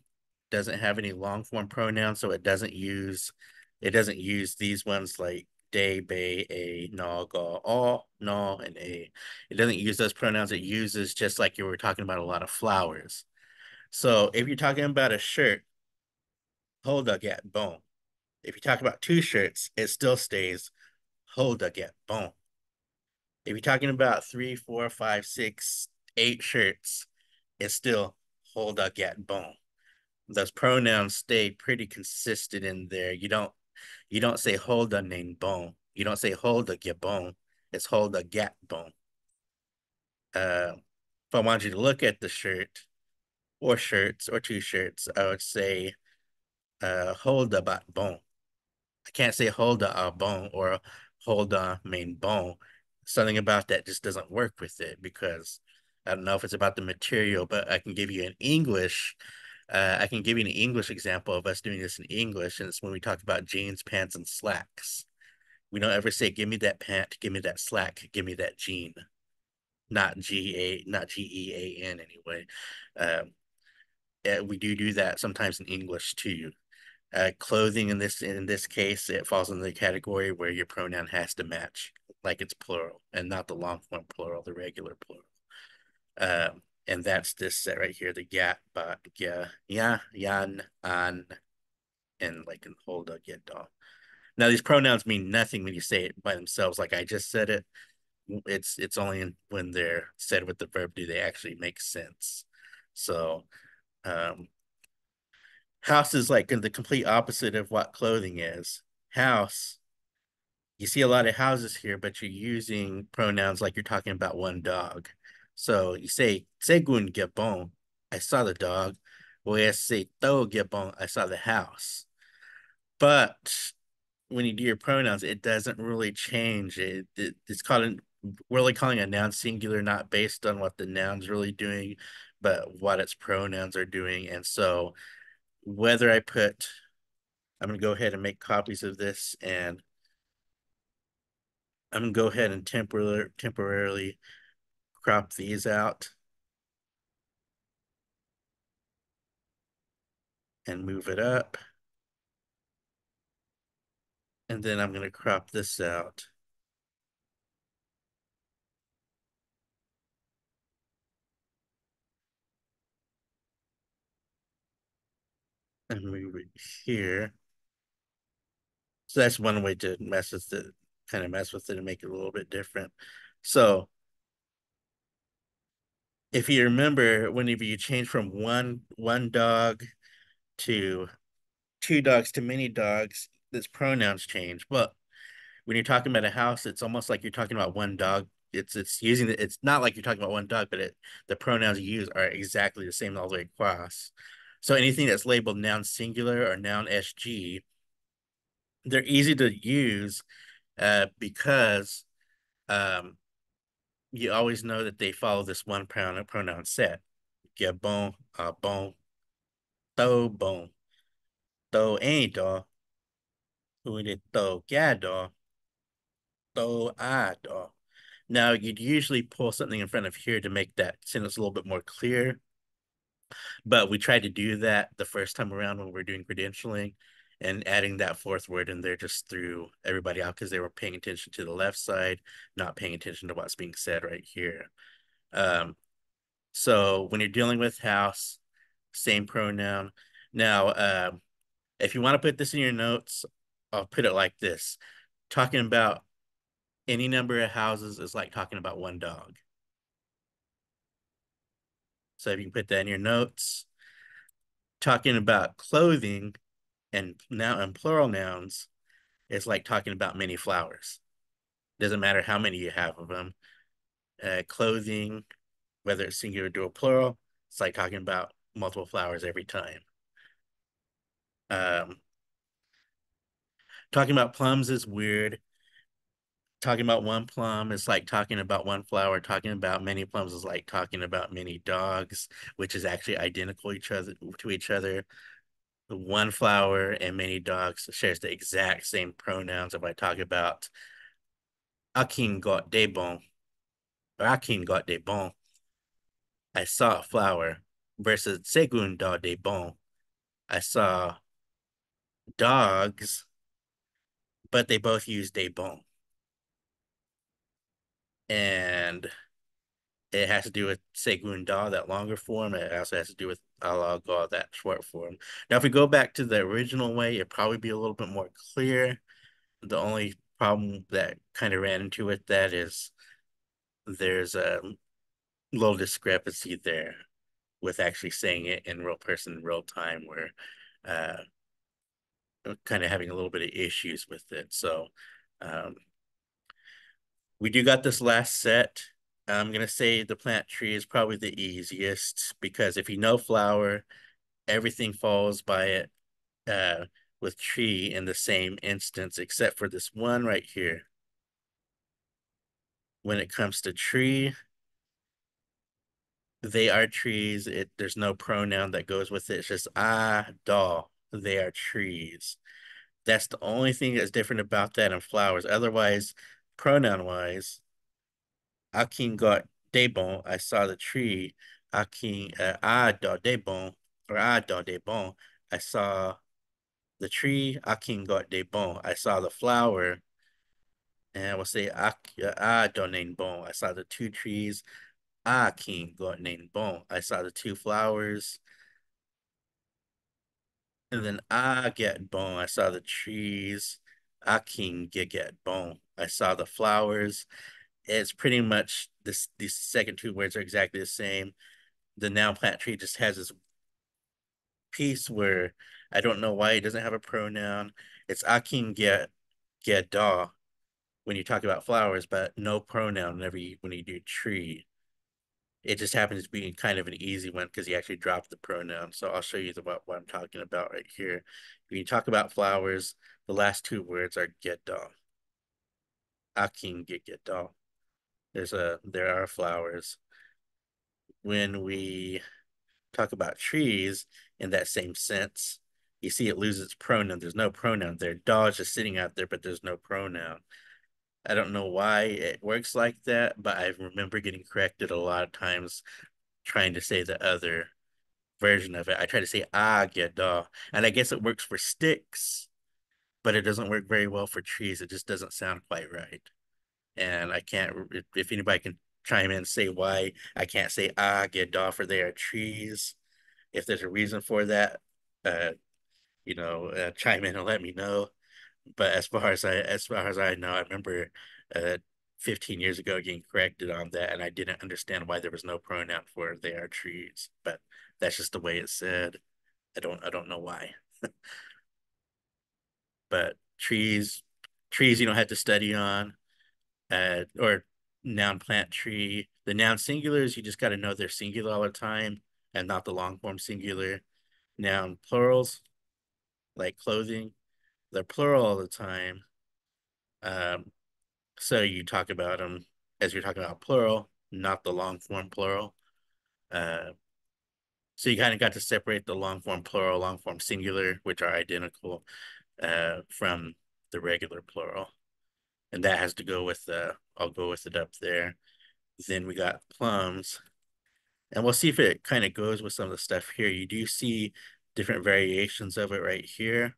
doesn't have any long form pronouns, so it doesn't use it doesn't use these ones like day, bay, a, na, go, all, na, and a. It doesn't use those pronouns. It uses just like you were talking about a lot of flowers. So if you're talking about a shirt, hold a get bone. If you talk about two shirts, it still stays hold a get bone. If you're talking about three, four, five, six, eight shirts, it's still hold a get bone. Those pronouns stay pretty consistent in there. You don't you don't say hold a name bone. You don't say hold a bone. It's hold a get bone. Uh, if I want you to look at the shirt or shirts or two shirts, I would say uh, hold a bat bone. I can't say hold a bone or hold a main bone. Something about that just doesn't work with it because I don't know if it's about the material, but I can give you an English uh, I can give you an English example of us doing this in English, and it's when we talk about jeans, pants, and slacks. We don't ever say, "Give me that pant, give me that slack, give me that jean." Not G A, not G E A N anyway. Um, we do do that sometimes in English too. Uh, clothing in this in this case, it falls in the category where your pronoun has to match, like it's plural, and not the long form plural, the regular plural. Um, and that's this set right here, the gat, but yeah, yeah, yan, an, and like an hold a get dog. Now these pronouns mean nothing when you say it by themselves, like I just said it. It's it's only when they're said with the verb do they actually make sense. So, um, house is like the complete opposite of what clothing is. House, you see a lot of houses here, but you're using pronouns like you're talking about one dog. So you say Segun Gabon, I saw the dog. Whereas say To Gabon, I saw the house. But when you do your pronouns, it doesn't really change. It, it it's called an, we're really calling a noun singular, not based on what the noun's really doing, but what its pronouns are doing. And so whether I put, I'm gonna go ahead and make copies of this and I'm gonna go ahead and temporarily temporarily crop these out and move it up. And then I'm going to crop this out. And move it here. So that's one way to mess with it, kind of mess with it and make it a little bit different. So if you remember, whenever you change from one one dog to two dogs to many dogs, this pronouns change. But when you're talking about a house, it's almost like you're talking about one dog. It's it's using the, it's not like you're talking about one dog, but it the pronouns you use are exactly the same all the way across. So anything that's labeled noun singular or noun SG, they're easy to use uh, because um, you always know that they follow this one pronoun pronoun set. Get bon, uh, bon, to bon, to ain't do, who did to gado, to I do. Now you'd usually pull something in front of here to make that sentence a little bit more clear. But we tried to do that the first time around when we are doing credentialing and adding that fourth word in there just threw everybody out because they were paying attention to the left side, not paying attention to what's being said right here. Um, so when you're dealing with house, same pronoun. Now, uh, if you want to put this in your notes, I'll put it like this. Talking about any number of houses is like talking about one dog. So if you can put that in your notes. Talking about clothing and now and plural nouns it's like talking about many flowers. Doesn't matter how many you have of them. Uh, clothing, whether it's singular, dual, plural, it's like talking about multiple flowers every time. Um, talking about plums is weird. Talking about one plum is like talking about one flower. Talking about many plums is like talking about many dogs, which is actually identical each other to each other. One flower and many dogs shares the exact same pronouns. If I talk about Akin got des bons, or Akin got des bons, I saw a flower versus Segun da des bons. I saw dogs, but they both use des bons. And it has to do with Segunda, that longer form. It also has to do with Alaga, that short form. Now, if we go back to the original way, it'd probably be a little bit more clear. The only problem that kind of ran into with that is there's a little discrepancy there with actually saying it in real person, real time, where uh, kind of having a little bit of issues with it. So um, we do got this last set. I'm gonna say the plant tree is probably the easiest because if you know flower, everything falls by it uh, with tree in the same instance, except for this one right here. When it comes to tree, they are trees. It there's no pronoun that goes with it. It's just ah, da. They are trees. That's the only thing that's different about that in flowers. Otherwise, pronoun wise, Akin got des bons. I saw the tree. Akin uh, da des bons or da des bons. I saw the tree. Akin got des bons. I saw the flower. And I will say ah da bon. I saw the two trees. Akin got bon. I saw the two flowers. And then I get bon. I saw the trees. Akin get get bon. I saw the flowers. It's pretty much this. These second two words are exactly the same. The noun plant tree just has this piece where I don't know why it doesn't have a pronoun. It's Akin get get da when you talk about flowers, but no pronoun whenever you when you do tree. It just happens to be kind of an easy one because you actually dropped the pronoun. So I'll show you the, what, what I'm talking about right here. When you talk about flowers, the last two words are get da. Akin get get doll. There's a there are flowers. When we talk about trees in that same sense, you see it loses its pronoun. There's no pronoun there. Dog is sitting out there, but there's no pronoun. I don't know why it works like that, but I remember getting corrected a lot of times trying to say the other version of it. I try to say ah get dog, and I guess it works for sticks, but it doesn't work very well for trees. It just doesn't sound quite right. And I can't. If anybody can chime in and say why I can't say ah get dog for they are trees, if there's a reason for that, uh, you know, uh, chime in and let me know but as far as I as far as I know, I remember uh 15 years ago getting corrected on that and I didn't understand why there was no pronoun for they are trees, but that's just the way it's said. I don't I don't know why. but trees trees you don't have to study on uh or noun plant tree. The noun singulars you just got to know they're singular all the time and not the long form singular. Noun plurals like clothing they're plural all the time. Um, so you talk about them as you're talking about plural, not the long form plural. Uh, so you kind of got to separate the long form plural, long form singular, which are identical uh, from the regular plural. And that has to go with the, I'll go with it up there. Then we got plums. And we'll see if it kind of goes with some of the stuff here. You do see different variations of it right here.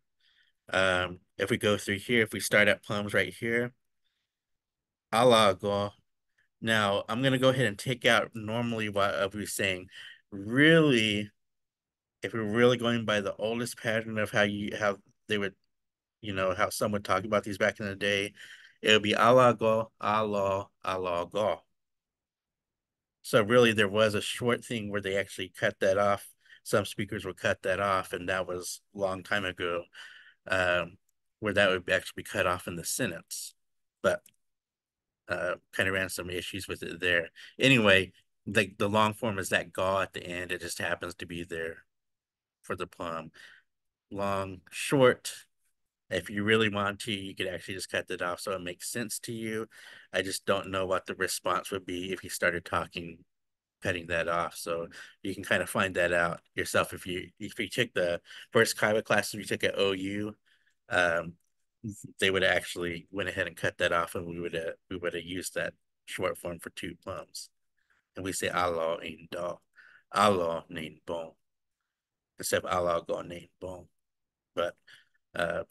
Um, if we go through here, if we start at plums right here, alago. Now, I'm going to go ahead and take out normally what I was saying. Really, if we're really going by the oldest pattern of how you how they would you know, how some would talk about these back in the day, it would be Allah go, Allah, Allah go. So really there was a short thing where they actually cut that off. Some speakers would cut that off, and that was a long time ago, um, where that would actually be cut off in the sentence. But uh, kind of ran some issues with it there. Anyway, the the long form is that ga at the end. It just happens to be there for the poem. Long, short. If you really want to, you could actually just cut it off so it makes sense to you. I just don't know what the response would be if you started talking, cutting that off. So you can kind of find that out yourself if you if you took the first Kiowa classes you took at OU. Um, they would actually went ahead and cut that off, and we would have we would have used that short form for two plums, and we say Allah in da, Allah named bon, of Allah go named bon, but uh,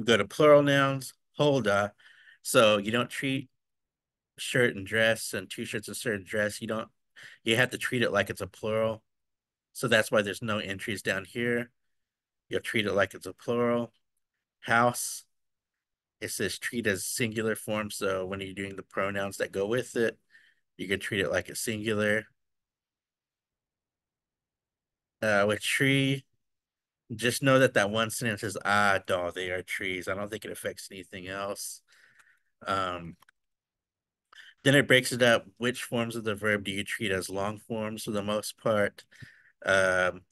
we go to plural nouns, holda, so you don't treat shirt and dress and two shirts and shirt and dress. You don't. You have to treat it like it's a plural. So that's why there's no entries down here. You'll treat it like it's a plural. House, it says treat as singular form. So when you're doing the pronouns that go with it, you can treat it like a singular. Uh, with tree, just know that that one sentence is ah, dog, they are trees. I don't think it affects anything else. Um, then it breaks it up. Which forms of the verb do you treat as long forms for the most part? Um,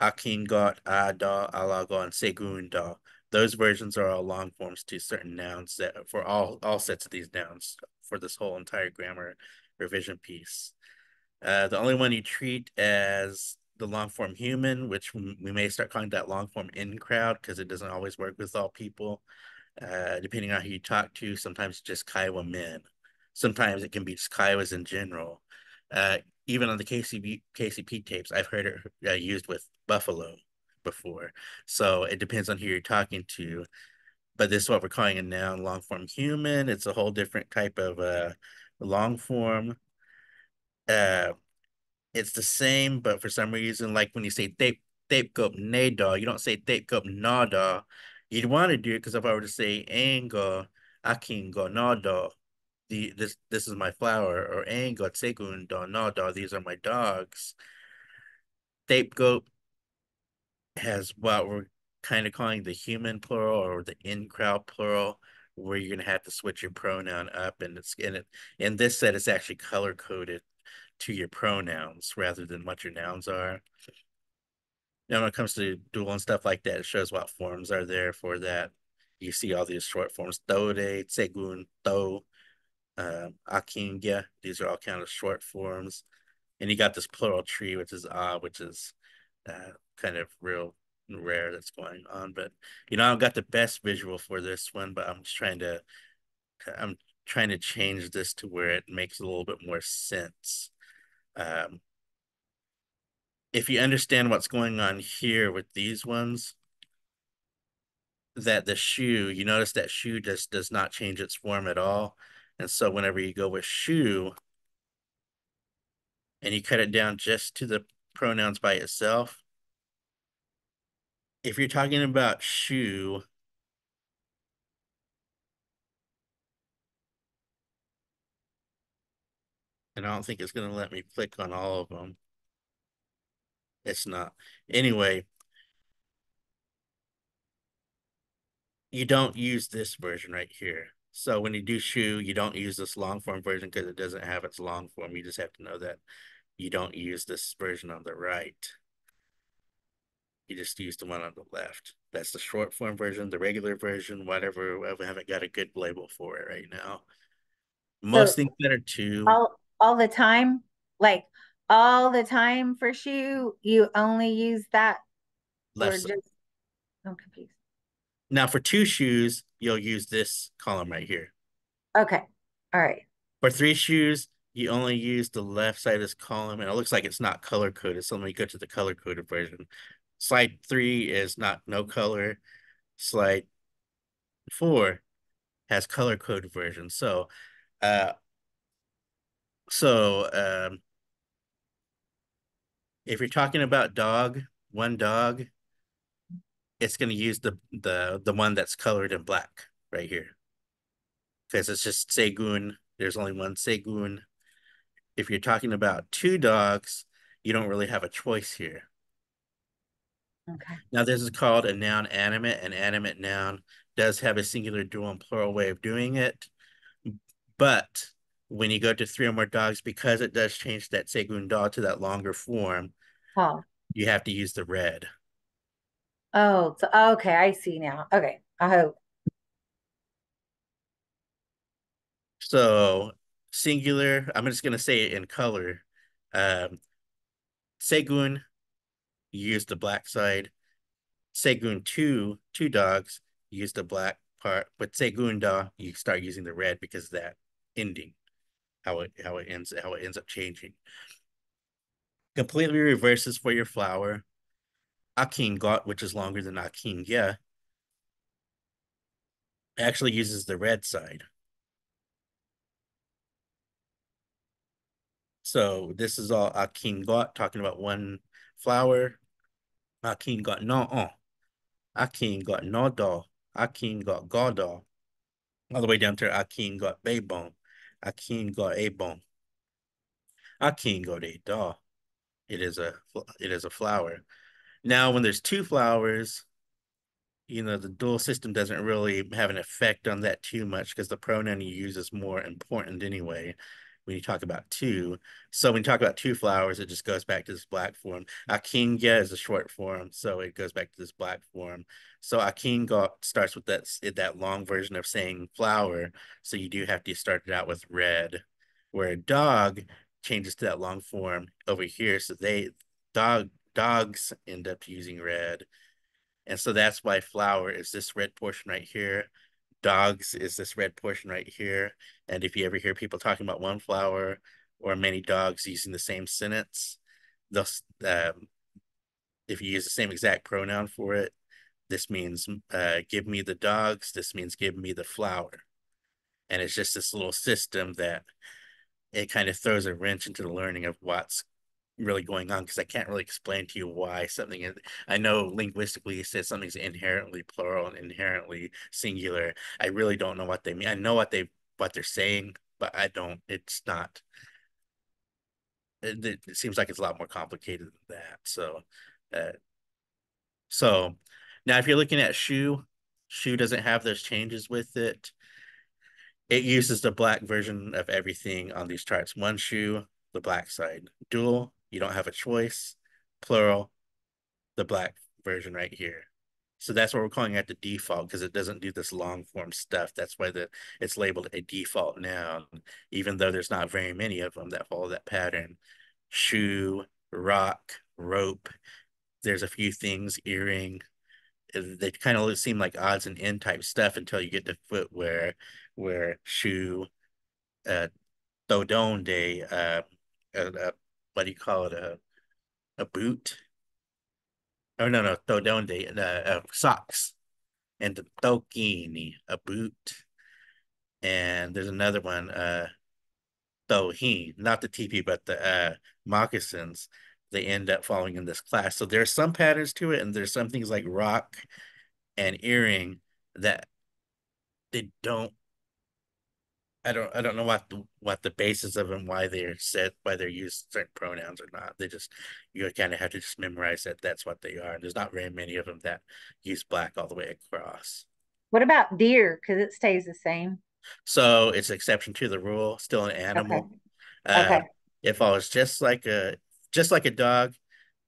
Akingot, Ada, Alago, and Segunda. Those versions are all long forms to certain nouns that for all all sets of these nouns for this whole entire grammar revision piece. Uh, the only one you treat as the long form human, which we may start calling that long form in crowd because it doesn't always work with all people. Uh, depending on who you talk to, sometimes just Kiowa men. Sometimes it can be just Kiowas in general. Uh, even on the KCP KCP tapes, I've heard it uh, used with buffalo before. So it depends on who you're talking to. But this is what we're calling a noun long form human. It's a whole different type of uh, long form. It's the same, but for some reason, like when you say tape tape cup nada, you don't say tape cup nada. You'd want to do it because if I were to say anga, akingo nada, the this this is my flower, or anga segundo nada, these are my dogs. Tape goat has what we're kind of calling the human plural or the in crowd plural, where you're gonna have to switch your pronoun up, and it's in it. In this set, it's actually color coded to your pronouns rather than what your nouns are. Now, when it comes to dual and stuff like that, it shows what forms are there for that. You see all these short forms, dode, segun, do, um, akingya. These are all kind of short forms. And you got this plural tree, which is ah, which is uh, kind of real rare that's going on. But you know, I've got the best visual for this one, but I'm just trying to I'm trying to change this to where it makes a little bit more sense. Um, if you understand what's going on here with these ones, that the shoe, you notice that shoe just does not change its form at all. And so whenever you go with shoe and you cut it down just to the pronouns by itself, if you're talking about shoe, and I don't think it's going to let me click on all of them. It's not. Anyway, you don't use this version right here. So when you do shoe, you don't use this long form version because it doesn't have its long form. You just have to know that you don't use this version on the right. You just use the one on the left. That's the short form version, the regular version, whatever. I haven't got a good label for it right now. Most so things that are two. All, all the time? Like all the time for shoe, you only use that? Left just... I'm confused. Now for two shoes, you'll use this column right here. Okay. All right. For three shoes, you only use the left side of this column, and it looks like it's not color coded. So let me go to the color coded version. Slide three is not no color. Slide four has color coded version. So, uh, so um, if you're talking about dog, one dog, it's gonna use the the the one that's colored in black right here. Because it's just Segun. There's only one Segun. If you're talking about two dogs, you don't really have a choice here. Okay. Now, this is called a noun animate. An animate noun does have a singular, dual, and plural way of doing it. But when you go to three or more dogs, because it does change that segun dog to that longer form, Oh, you have to use the red. oh, so, okay, I see now. Okay, I hope. So singular, I'm just gonna say it in color. Um, segun, you use the black side. Segun two, two dogs, use the black part, but Segun segunda, you start using the red because of that ending, how it how it ends how it ends up changing. Completely reverses for your flower. Akin got, which is longer than Akin yeah, actually uses the red side. So this is all Akin got talking about one flower. Akin got no on. Akin got no do. Akin got godo. All the way down to Akin got babon. Akin got abon. Akin got a do. It is a it is a flower. Now when there's two flowers, you know, the dual system doesn't really have an effect on that too much because the pronoun you use is more important anyway when you talk about two. So when you talk about two flowers, it just goes back to this black form. Akinga is a short form, so it goes back to this black form. So akinga starts with that that long version of saying flower, so you do have to start it out with red. Where dog changes to that long form over here, so they dog dogs end up using red. And so that's why flower is this red portion right here dogs is this red portion right here. And if you ever hear people talking about one flower or many dogs using the same sentence, thus um, if you use the same exact pronoun for it, this means uh, give me the dogs. This means give me the flower. And it's just this little system that it kind of throws a wrench into the learning of what's really going on because I can't really explain to you why something is, I know linguistically it says something's inherently plural and inherently singular. I really don't know what they mean. I know what they what they're saying, but I don't it's not it, it seems like it's a lot more complicated than that. So uh so now if you're looking at shoe, shoe doesn't have those changes with it. It uses the black version of everything on these charts. One shoe, the black side. Dual, you don't have a choice. Plural, the black version right here. So that's what we're calling it the default because it doesn't do this long form stuff. That's why the it's labeled a default noun, even though there's not very many of them that follow that pattern. Shoe, rock, rope. There's a few things, earring. They kind of seem like odds and end type stuff until you get to footwear, where shoe, uh, day, uh, uh, what do you call it? A a boot. Oh no no todonde uh, uh, socks, and the tokini a boot, and there's another one uh tohin not the TP but the uh moccasins. They end up falling in this class. So there's some patterns to it, and there's some things like rock and earring that they don't I don't I don't know what the what the basis of them why they're said why they're used certain pronouns or not. They just you kind of have to just memorize that that's what they are. And There's not very many of them that use black all the way across. What about deer? Because it stays the same. So it's exception to the rule. Still an animal. Okay. Uh, okay. It follows just like a just like a dog.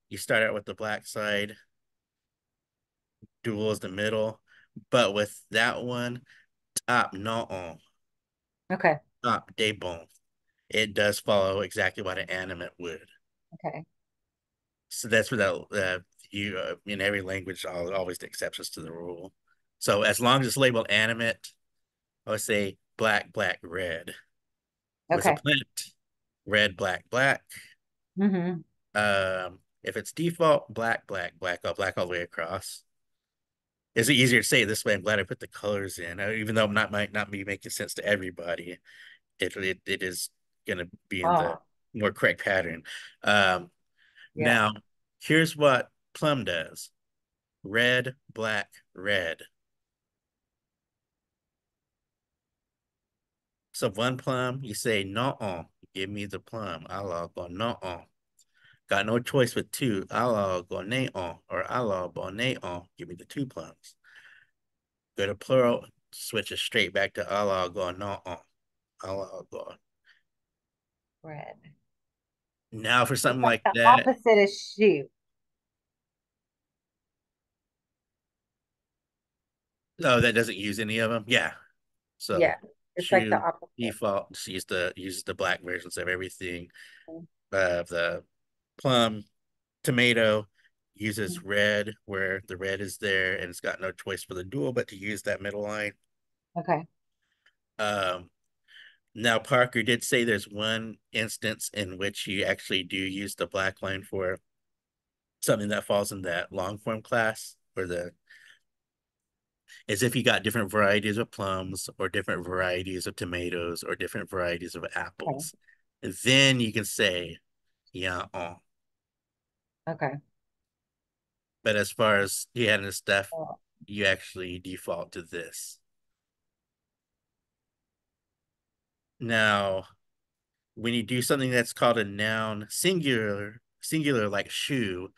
You start out with the black side. Dual is the middle, but with that one, top no on. Okay. Top day bone. It does follow exactly what an animate would. Okay. So that's where that uh, you uh, in every language always the exceptions to the rule. So as long as it's labeled animate, I would say black, black, red. Okay. plant, red, black, black. Mm-hmm. Um, if it's default, black, black, black, all black all the way across. Is it easier to say this way? I'm glad I put the colors in, uh, even though it not might not be making sense to everybody. It it, it is gonna be in Oh. the more correct pattern. Um, Yeah. now here's what Plum does. red, black, red. So one plum, you say no, give me the plum. I'll go no. Got no choice with two. I'll go or I'll go. Give me the two plums. Go to plural, switch it straight back to I'll go no. I'll. Red. Now for something It's like the that. opposite of shoe. Oh, that doesn't use any of them. Yeah. So yeah, it's like the opposite. default just use the uses the black versions of everything. Mm. Uh, the plum, tomato uses Mm. red where the red is there, and it's got no choice for the dual but to use that middle line. Okay. Um, now Parker did say there's one instance in which you actually do use the black line for something that falls in that long form class or the is if you got different varieties of plums or different varieties of tomatoes or different varieties of apples. Then you can say, yeah, uh. Okay. But as far as he had his stuff, Oh. you actually default to this. Now, when you do something that's called a noun singular, singular like shoe,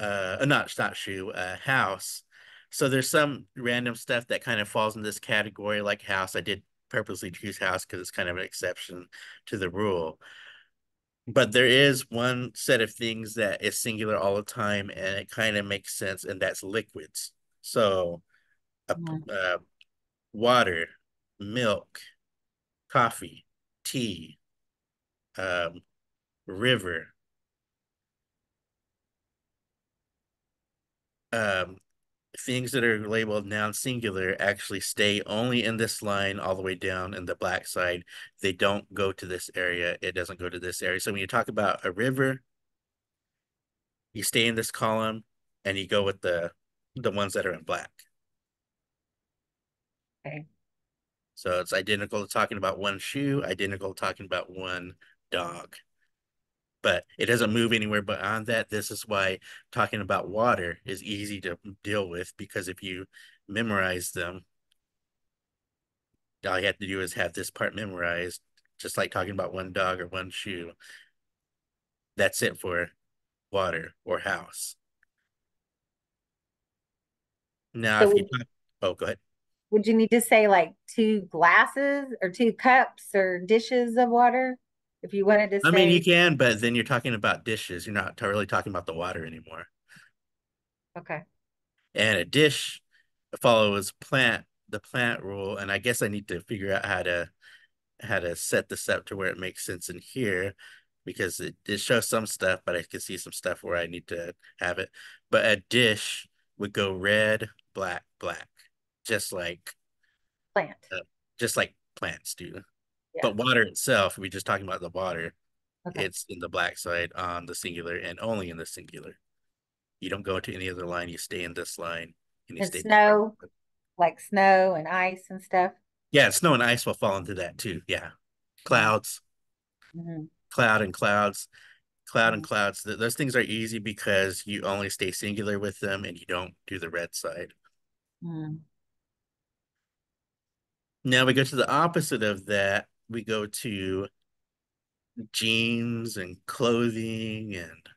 uh, not not shoe, uh, house. So there's some random stuff that kind of falls in this category, like house. I did purposely choose house because it's kind of an exception to the rule. But there is one set of things that is singular all the time, and it kind of makes sense, and that's liquids. So, a, Mhm. uh, water, milk, coffee, tea, um, river, um, things that are labeled noun singular actually stay only in this line all the way down in the black side. They don't go to this area. It doesn't go to this area. So when you talk about a river, you stay in this column and you go with the the ones that are in black. Okay. So it's identical to talking about one shoe, identical to talking about one dog. But it doesn't move anywhere beyond that. This is why talking about water is easy to deal with because if you memorize them, all you have to do is have this part memorized, just like talking about one dog or one shoe. That's it for water or house. Now, So if you talk, oh, go ahead. Would you need to say like two glasses or two cups or dishes of water? If you wanted to I mean, you can, but then you're talking about dishes. You're not really talking about the water anymore. okay, And a dish follows plant, the plant rule. And I guess I need to figure out how to how to set this up to where it makes sense in here because it, it shows some stuff, but I can see some stuff where I need to have it. But a dish would go red, black, black, just like plant. Uh, just like plants do. Yeah. But water itself we're just talking about the water, Okay. it's in the black side on the singular and only in the singular. You don't go to any other line, you stay in this line. And And snow? Like snow and ice and stuff. Yeah, snow and ice will fall into that too. Yeah. Clouds, Mhm. cloud and clouds, cloud and Mhm. clouds. Th- those things are easy because you only stay singular with them and you don't do the red side. Mm. Now we go to the opposite of that. We go to jeans and clothing and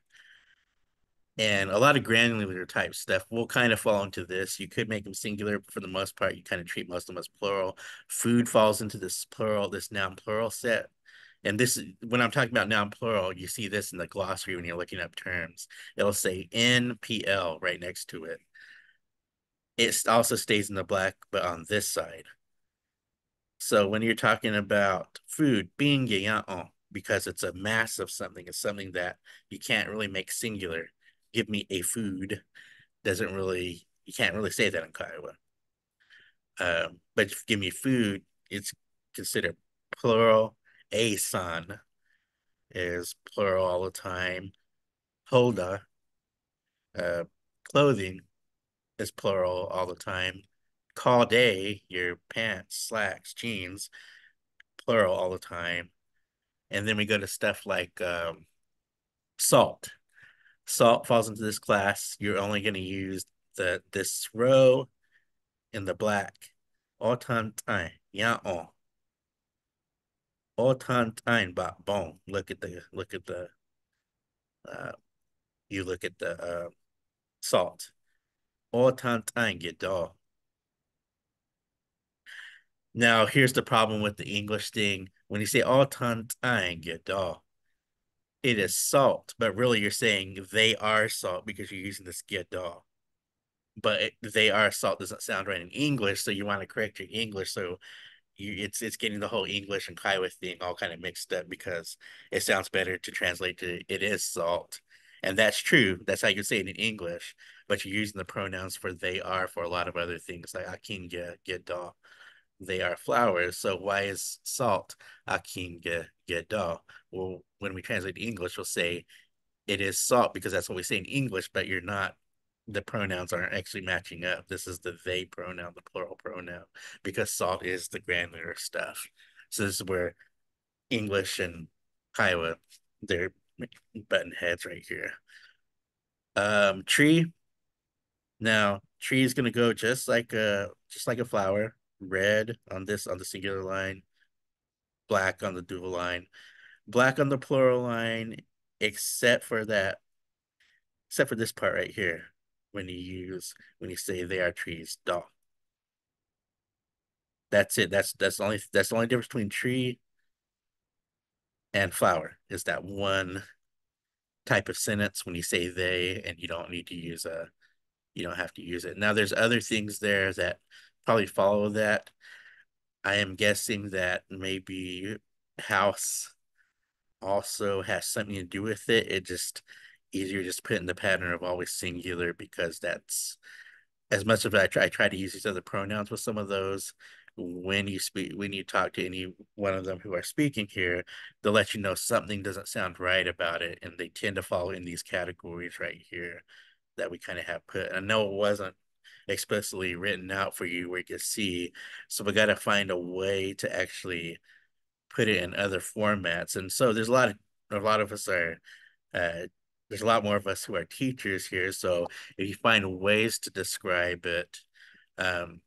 and a lot of granular type stuff will kind of fall into this. You could make them singular, but for the most part, you kind of treat most of them as plural. Food falls into this plural, this noun plural set. And this is when I'm talking about noun plural, you see this in the glossary when you're looking up terms. It'll say NPL right next to it. It also stays in the black, but on this side. So when you're talking about food, being ya'an, because it's a mass of something, it's something that you can't really make singular. Give me a food doesn't really, you can't really say that in Kiowa. Um, but give me food, it's considered plural. A son is plural all the time. Holda, uh, clothing is plural all the time. Call day, your pants, slacks, jeans, plural all the time. And then we go to stuff like um, salt. salt falls into this class, you're only going to use the this row in the black. All time time. Yeah, all. All time time but boom. Look at the look at the uh you look at the uh salt. All time get dog. Now here's the problem with the English thing. When you say all time time get dog, it is salt, but really you're saying they are salt because you're using this get dog but it, they are salt doesn't sound right in English, so you want to correct your English. So you, it's it's getting the whole English and Kiowa thing all kind of mixed up because it sounds better to translate to it is salt, and that's true. That's how you say it in English, but you're using the pronouns for they are for a lot of other things like akinga, gedal. They are flowers. So why is salt akinga, gedal? Well, when we translate English, we'll say it is salt because that's what we say in English, but you're not the pronouns aren't actually matching up. This is the they pronoun, the plural pronoun, because salt is the granular stuff. So this is where English and Kiowa, they're button heads right here. Um, tree. Now, tree is gonna go just like a just like a flower, red on this on the singular line, black on the dual line, black on the plural line, except for that, except for this part right here when you use when you say they are trees dog that's it. That's that's the only that's the only difference between tree and flower is that one type of sentence when you say they and you don't need to use a you don't have to use it. Now there's other things there that probably follow that. I am guessing that maybe house also has something to do with it. It just easier just put in the pattern of always singular because that's as much of I try, I try to use these other pronouns with some of those. When you speak when you talk to any one of them who are speaking here they'll let you know something doesn't sound right about it and they tend to fall in these categories right here that we kind of have put. I know it wasn't explicitly written out for you where you can see so we got to find a way to actually put it in other formats and so there's a lot of a lot of us are uh, there's a lot more of us who are teachers here. So if you find ways to describe it, um,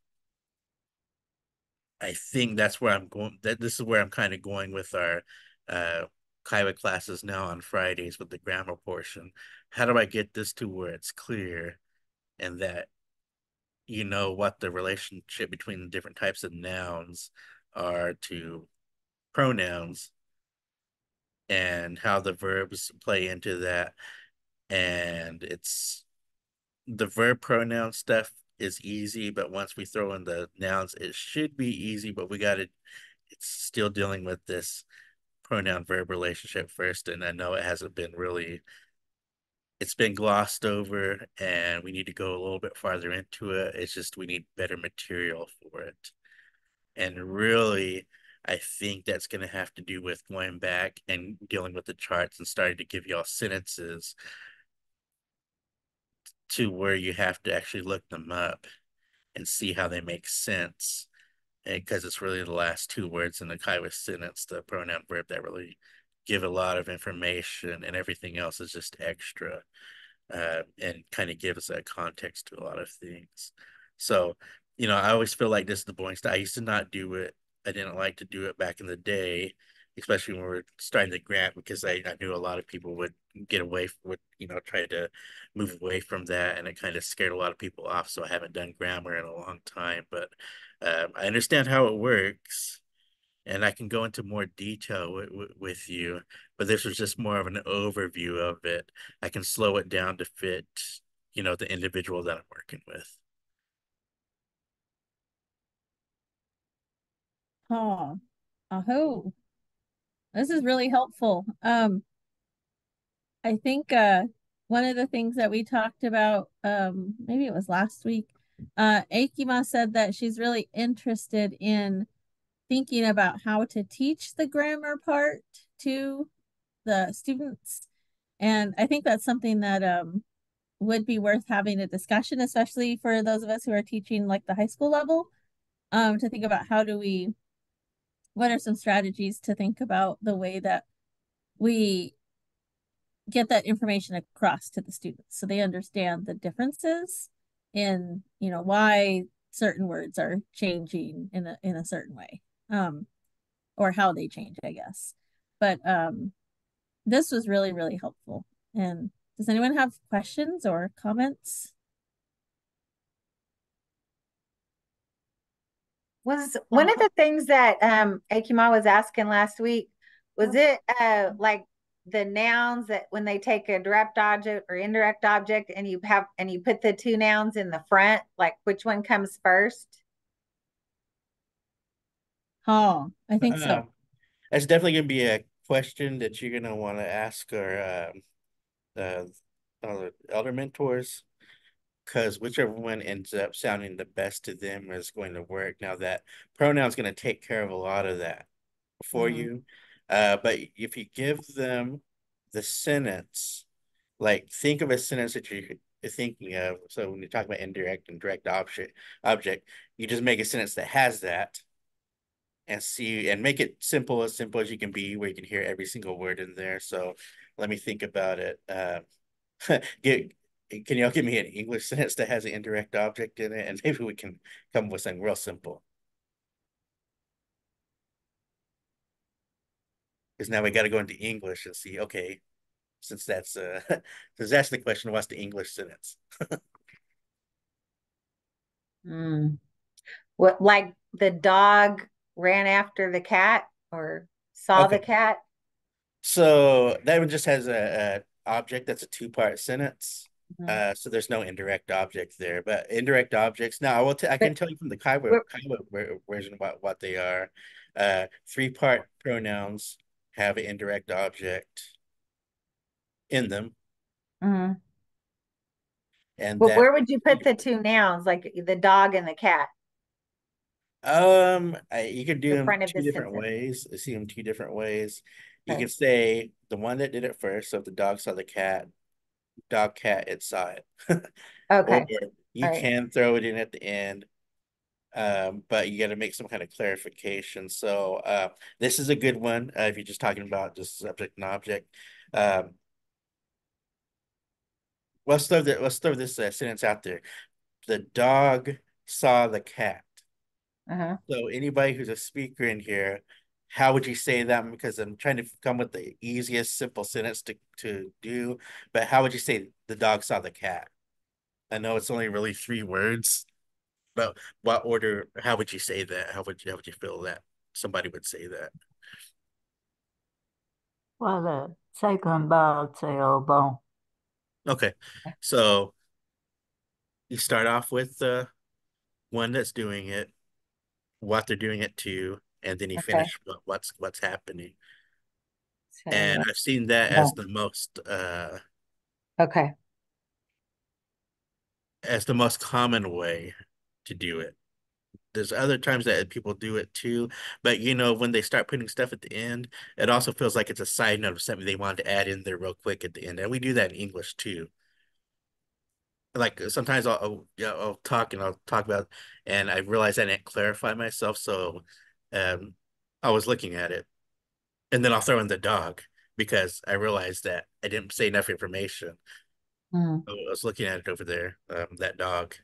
I think that's where I'm going. That this is where I'm kind of going with our uh, Kiowa classes now on Fridays with the grammar portion. How do I get this to where it's clear and that you know what the relationship between the different types of nouns are to pronouns and how the verbs play into that. And it's the verb pronoun stuff is easy, but once we throw in the nouns, it should be easy, but we got to, it's still dealing with this pronoun verb relationship first. And I know it hasn't been really, it's been glossed over and we need to go a little bit farther into it. It's just we need better material for it. And really, I think that's going to have to do with going back and dealing with the charts and starting to give y'all sentences to where you have to actually look them up and see how they make sense. Because it's really the last two words in the Kiowa sentence, the pronoun verb that really give a lot of information and everything else is just extra uh, and kind of gives that context to a lot of things. So, you know, I always feel like this is the boring stuff. I used to not do it I didn't like to do it back in the day, especially when we were starting the grant, because I, I knew a lot of people would get away would you know try to move away from that, and it kind of scared a lot of people off. So I haven't done grammar in a long time, but um, I understand how it works, and I can go into more detail with you. But this was just more of an overview of it. I can slow it down to fit you know the individual that I'm working with. Oh, oh, this is really helpful. Um, I think uh, one of the things that we talked about, um, maybe it was last week, uh, Akima said that she's really interested in thinking about how to teach the grammar part to the students. And I think that's something that um, would be worth having a discussion, especially for those of us who are teaching like the high school level, um, to think about how do we what are some strategies to think about the way that we get that information across to the students so they understand the differences in you know why certain words are changing in a in a certain way um or how they change i guess. But um this was really really helpful. And does anyone have questions or comments? Was one of the things that um Akima was asking last week, was it uh like the nouns that when they take a direct object or indirect object and you have and you put the two nouns in the front, like which one comes first? Oh i think so Um, That's definitely gonna be a question that you're gonna want to ask our um, uh, other elder mentors. Because whichever one ends up sounding the best to them is going to work. Now that pronoun's gonna take care of a lot of that for Mhm. you. Uh, but if you give them the sentence, like think of a sentence that you're thinking of. So when you talk about indirect and direct object, object, you just make a sentence that has that and see and make it simple as simple as you can be where you can hear every single word in there. So let me think about it uh get can y'all give me an english sentence that has an indirect object in it? And maybe we can come up with something real simple. Because now we got to go into english and see okay since that's uh since that's the question what's the english sentence? Hmm. What like the dog ran after the cat or saw the cat? So that one just has a, a object that's a two-part sentence. Mhm. Uh, so there's no indirect object there, but indirect objects. Now I will t I can But tell you from the Kiowa Kiowa version what what they are. Uh, three-part pronouns have an indirect object in them, Mm-hmm. and But that where would you put the two nouns, like the dog and the cat? Um I, you can do The them two different ways. I see them two different ways. You Okay. can say the one that did it first. So if the dog saw the cat, dog cat it saw it. Okay. You Alright. can throw it in at the end. Um, but you gotta make some kind of clarification. So uh this is a good one, uh, if you're just talking about just subject and object. Um let's throw the let's throw this uh, sentence out there. The dog saw the cat. Uh-huh. So anybody who's a speaker in here, how would you say that? Because I'm trying to come with the easiest simple sentence to to do, but how would you say the dog saw the cat? I know it's only really three words, but what order, how would you say that? How would you how would you feel that somebody would say that? Well, the second ball sailboat. Okay, so you start off with the one that's doing it, what they're doing it to, and then you Okay. finish what, what's what's happening. So, And I've seen that as the most uh okay. as the most common way to do it. There's other times that people do it too, but you know, when they start putting stuff at the end, it also feels like it's a side note of something they wanted to add in there real quick at the end. And we do that in English too. Like sometimes I'll, I'll, yeah, I'll talk and I'll talk about, and I realize I didn't clarify myself. So um, I was looking at it and then I'll throw in the dog because I realized that I didn't say enough information. Hmm. I was looking at it over there, um, that dog.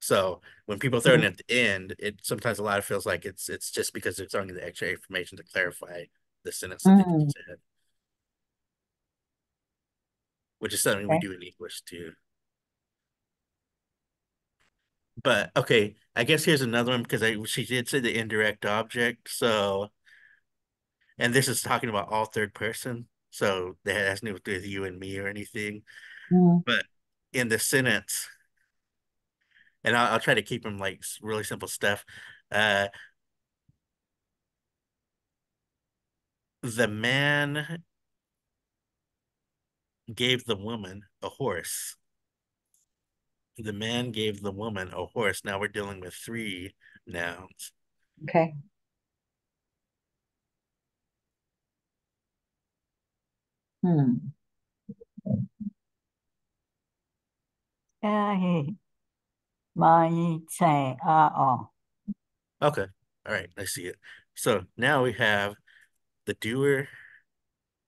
So when people throw it in at the end, it sometimes a lot of feels like it's it's just because they're throwing the extra information to clarify the sentence that they Mm. said. Which is something we do in English too. But okay, I guess here's another one because I she did say the indirect object, so and this is talking about all third person, so that has nothing to do with you and me or anything. Hmm. But in the sentence, and I'll, I'll try to keep them like really simple stuff. Uh, the man gave the woman a horse. The man gave the woman a horse. Now we're dealing with three nouns. Okay. Hmm. Cái mai chạy à ờ. Okay. All right. I see it. So now we have the doer,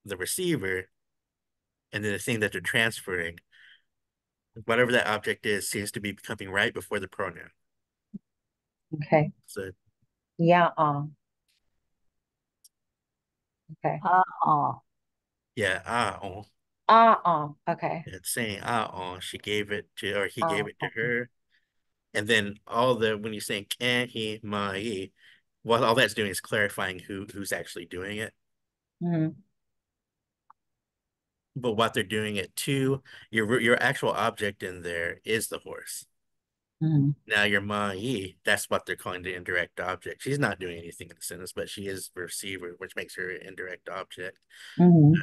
the receiver, and then the thing that they're transferring, whatever that object is, seems to be coming right before the pronoun. Okay. So Yeah. Uh. Okay. Uh-uh. yeah, ah, oh, Uh. Uh. Okay. it's saying ah, oh, she gave it to, or he gave Ah, it to ah. her. And then all the when you're saying can he, ma, he, what all that's doing is clarifying who who's actually doing it. Mhm. But what they're doing it to, your your actual object in there is the horse. Mhm. Now your ma yi that's what they're calling the indirect object. She's not doing anything in the sentence, but she is receiver, which makes her an indirect object. Mhm.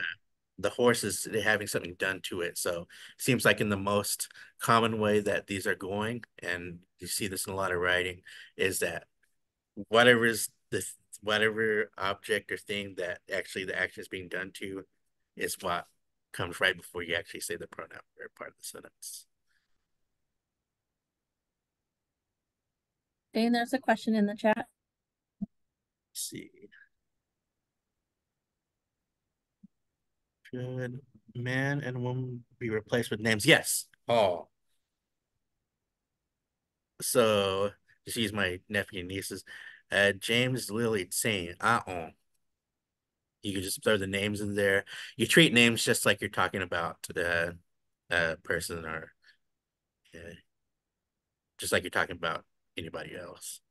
The horse is having something done to it. So seems like in the most common way that these are going, and you see this in a lot of writing, is that whatever is the whatever object or thing that actually the action is being done to is what comes right before you actually say the pronoun or part of the sentence. Dane, there's a question in the chat. Let's see. Should man and woman be replaced with names? Yes, all. So use my nephew and nieces. Uh, James Lily saying, uh-uh. You can just throw the names in there. You treat names just like you're talking about the uh, person or uh, just like you're talking about anybody else.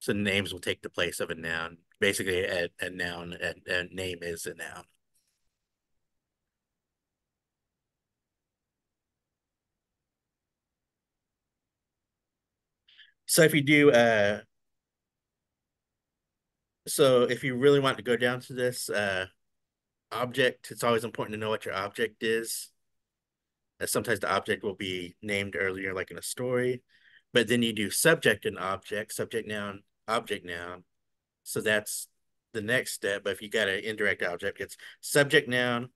So names will take the place of a noun. Basically, a, a noun, a, a name is a noun. So if you do, uh, so if you really want to go down to this, uh, object, it's always important to know what your object is. Uh, sometimes the object will be named earlier, like in a story, but then you do subject and object, subject noun, object noun. So that's the next step. But if you got an indirect object, it's subject noun,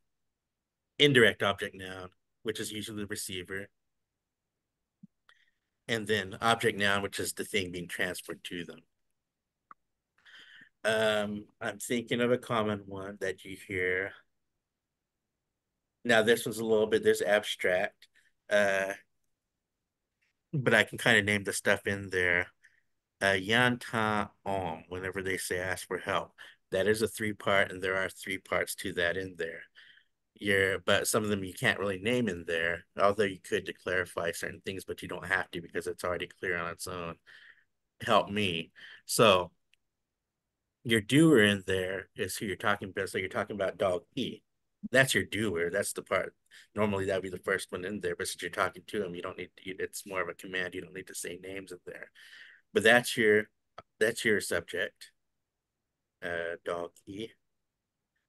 indirect object noun, which is usually the receiver. And then object noun, which is the thing being transferred to them. Um, I'm thinking of a common one that you hear. Now this one's a little bit, there's abstract. Uh, but I can kind of name the stuff in there. Uh, Yanta Om, whenever they say ask for help. That is a three part, and there are three parts to that in there. You're, but some of them you can't really name in there, although you could to clarify certain things, but you don't have to because it's already clear on its own. Help me. So your doer in there is who you're talking about. So you're talking about dog E. That's your doer. That's the part. Normally that'd be the first one in there, but since you're talking to him, you don't need to, it's more of a command. You don't need to say names in there. But that's your that's your subject. Uh dog E.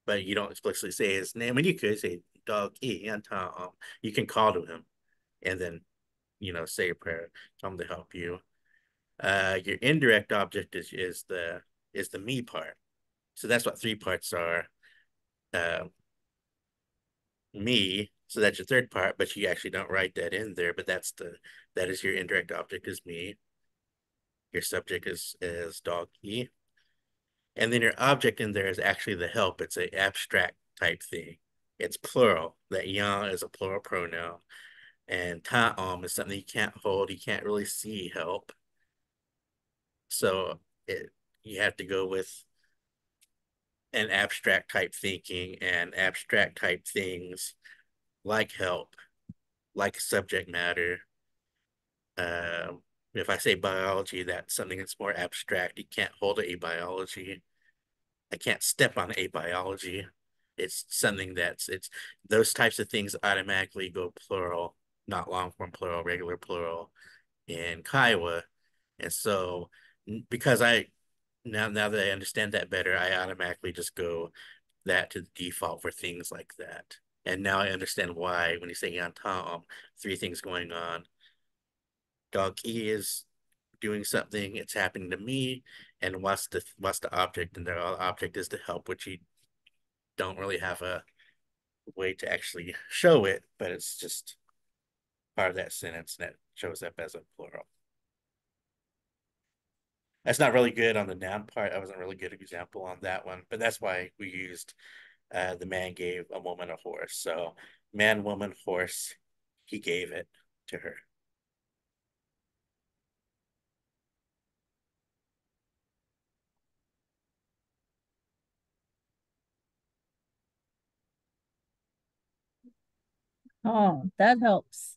But you don't explicitly say his name. Mean you could say dog E and you can call to him and then you know say a prayer, come to help you. Uh your indirect object is is the is the me part. So that's what three parts are. Uh, me, so that's your third part, but you actually don't write that in there, but that's the, that is your indirect object is me. Your subject is, is dog E. And then your object in there is actually the help. It's an abstract type thing. It's plural. That yang is a plural pronoun. And ta'am is something you can't hold. You can't really see help. So it you have to go with an abstract type thinking and abstract type things like help, like subject matter. Um, if I say biology, that's something that's more abstract. You can't hold a biology. I can't step on a biology. It's something that's it's those types of things automatically go plural, not long form plural, regular plural in Kiowa. And so because I now now that I understand that better, I automatically just go that to the default for things like that. And now I understand why when you say on Tom, three things going on. Dog E is doing something, it's happening to me, and what's the what's the object? And the object is to help, which you don't really have a way to actually show it, but it's just part of that sentence that shows up as a plural. That's not really good on the noun part. I wasn't really good example on that one, but that's why we used uh, the man gave a woman a horse. So man, woman, horse, he gave it to her. Oh, that helps.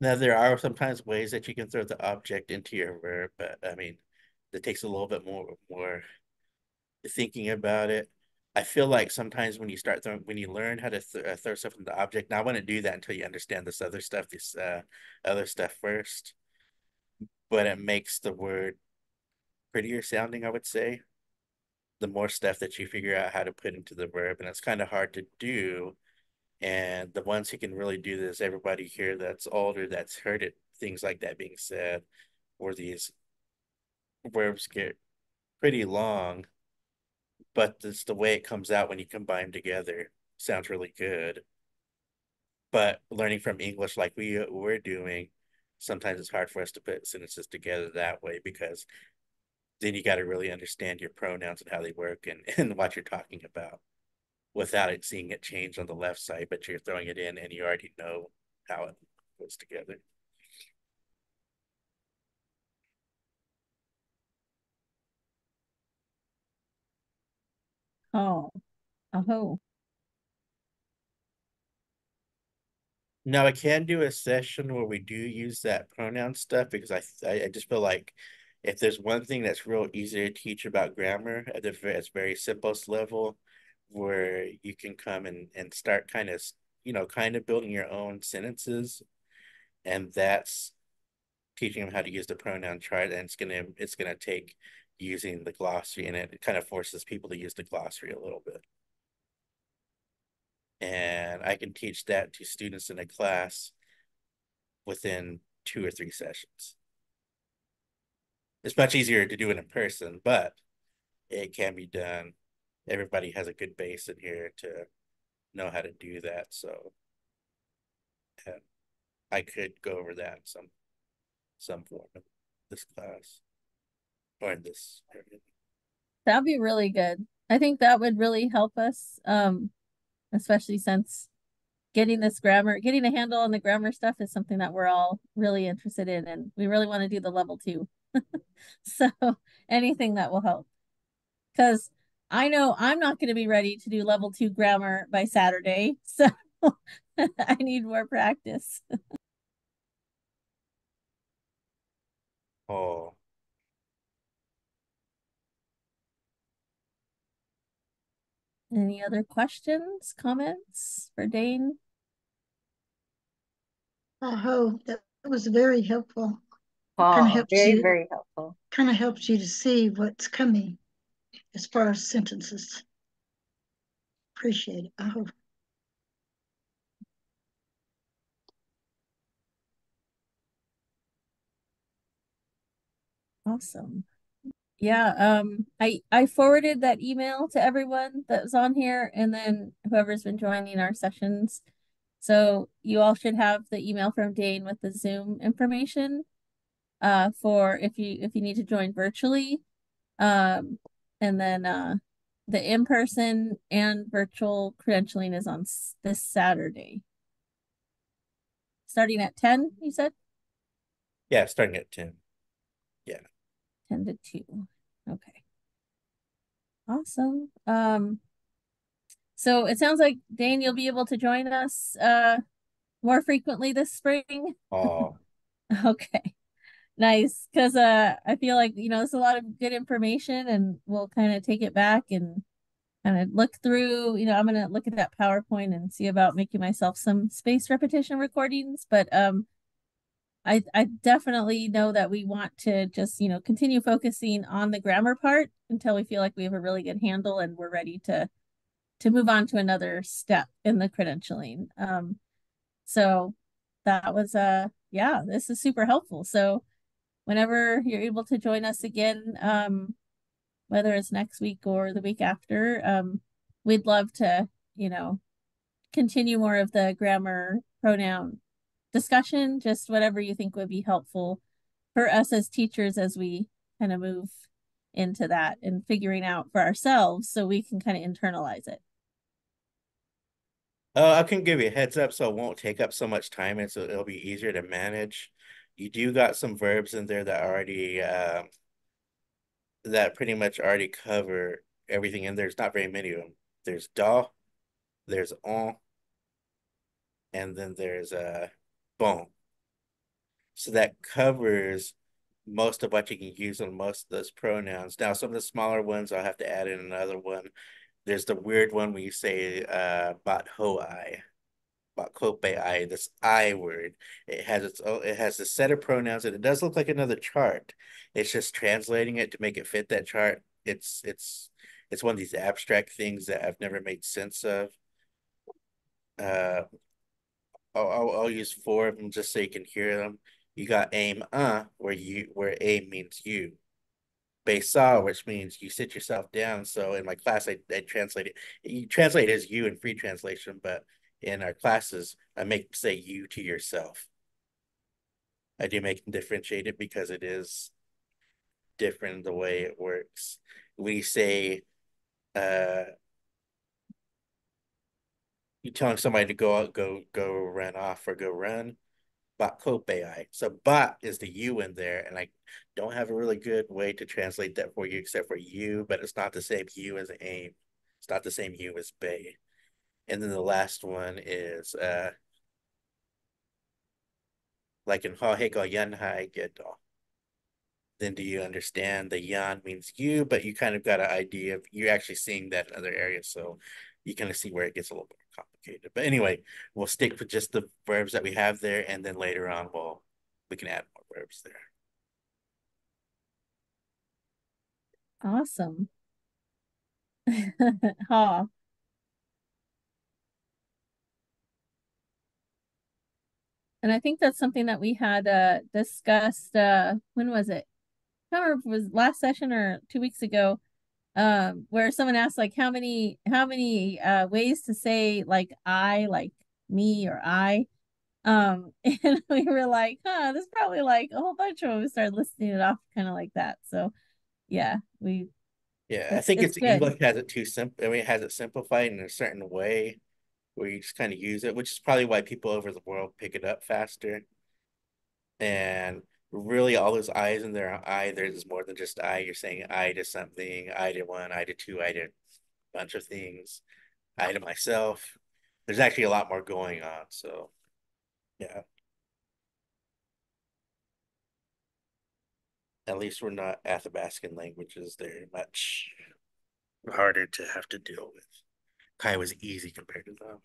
Now there are sometimes ways that you can throw the object into your verb, but I mean, it takes a little bit more more thinking about it. I feel like sometimes when you start throwing, when you learn how to th uh, throw stuff into the object, now I want to do that until you understand this other stuff, this uh, other stuff first. But it makes the word prettier sounding, I would say. The more stuff that you figure out how to put into the verb, and it's kind of hard to do and the ones who can really do this, everybody here that's older, that's heard it, things like that being said, or these verbs get pretty long, but it's the way it comes out when you combine them together sounds really good. But learning from English like we we're doing, sometimes it's hard for us to put sentences together that way because then you got to really understand your pronouns and how they work and, and what you're talking about without it seeing it change on the left side, but you're throwing it in and you already know how it goes together. Oh, oh. Now I can do a session where we do use that pronoun stuff because I I, just feel like if there's one thing that's real easy to teach about grammar at the very, very simplest level, where you can come and, and start kind of, you know, kind of building your own sentences. And that's teaching them how to use the pronoun chart. And it's gonna it's gonna take using the glossary and it kind of forces people to use the glossary a little bit. And I can teach that to students in a class within two or three sessions. It's much easier to do it in person, but it can be done everybody has a good base in here to know how to do that. So and I could go over that some some form of this class or in this area. That'd be really good. I think that would really help us, um, especially since getting this grammar, getting a handle on the grammar stuff is something that we're all really interested in, and we really want to do the level two. so anything that will help, because I know I'm not going to be ready to do level two grammar by Saturday, so I need more practice. oh. Any other questions, comments for Dane? Oh, that was very helpful. Oh, very, you, very helpful. Kind of helps you to see what's coming as far as sentences. Appreciate it. I hope. Awesome. Yeah, um I I forwarded that email to everyone that was on here and then whoever's been joining our sessions. So you all should have the email from Dane with the Zoom information uh for if you if you need to join virtually. Um and then uh, the in-person and virtual credentialing is on this Saturday. Starting at 10, you said? Yeah, starting at 10. Yeah. 10 to 2. Okay. Awesome. Um, so it sounds like Dane, you'll be able to join us uh more frequently this spring. Oh. okay. Nice, because uh, I feel like you know it's a lot of good information, and we'll kind of take it back and kind of look through. You know, I'm gonna look at that PowerPoint and see about making myself some space repetition recordings. But um, I I definitely know that we want to just you know continue focusing on the grammar part until we feel like we have a really good handle and we're ready to to move on to another step in the credentialing. Um, so that was uh yeah, this is super helpful. So whenever you're able to join us again, um, whether it's next week or the week after, um, we'd love to, you know, continue more of the grammar pronoun discussion, just whatever you think would be helpful for us as teachers as we kind of move into that and figuring out for ourselves so we can kind of internalize it. Oh, I can give you a heads up so it won't take up so much time and so it'll be easier to manage. You do got some verbs in there that already um that pretty much already cover everything in there. There's not very many of them. There's da, there's on, and then there's uh bon. So that covers most of what you can use on most of those pronouns. Now, some of the smaller ones, I'll have to add in another one. There's the weird one where you say uh bat hoai, bat kope I, this I word. It has its own, it has a set of pronouns and it does look like another chart. It's just translating it to make it fit that chart. It's it's it's one of these abstract things that I've never made sense of. Uh I'll, I'll, I'll use four of them just so you can hear them. You got aim uh where you where aim means you. Besa, which means you sit yourself down. So in my class, I, I translate it. You translate it as you in free translation, but in our classes, I make say you to yourself. I do make them differentiate it because it is different the way it works. We say, uh, you telling somebody to go out, go, go run off or go run Bakopei. So bot is the you in there, and I don't have a really good way to translate that for you except for you, but it's not the same you as aim. It's not the same you as bay. And then the last one is uh like in Haheko Yanhai Gedo. Then do you understand the yan means you, but you kind of got an idea of you're actually seeing that in other areas. So you kind of see where it gets a little bit complicated. But anyway, we'll stick with just the verbs that we have there, and then later on, we'll we can add more verbs there. Awesome. ha. And I think that's something that we had uh discussed uh when was it? I remember if it was last session or two weeks ago um where someone asked like how many how many uh ways to say like I like me or I? Um and we were like huh there's probably like a whole bunch of them we started listing it off kind of like that. So yeah we yeah I think it's, it's English has it too simple I mean it has it simplified in a certain way where you just kind of use it which is probably why people over the world pick it up faster and really all those eyes in their eye, there's more than just I. You're saying I to something, I to one, I to two, I to a bunch of things, I to myself. There's actually a lot more going on. So, yeah. At least we're not Athabascan languages. They're much harder to have to deal with. Kai was easy compared to them.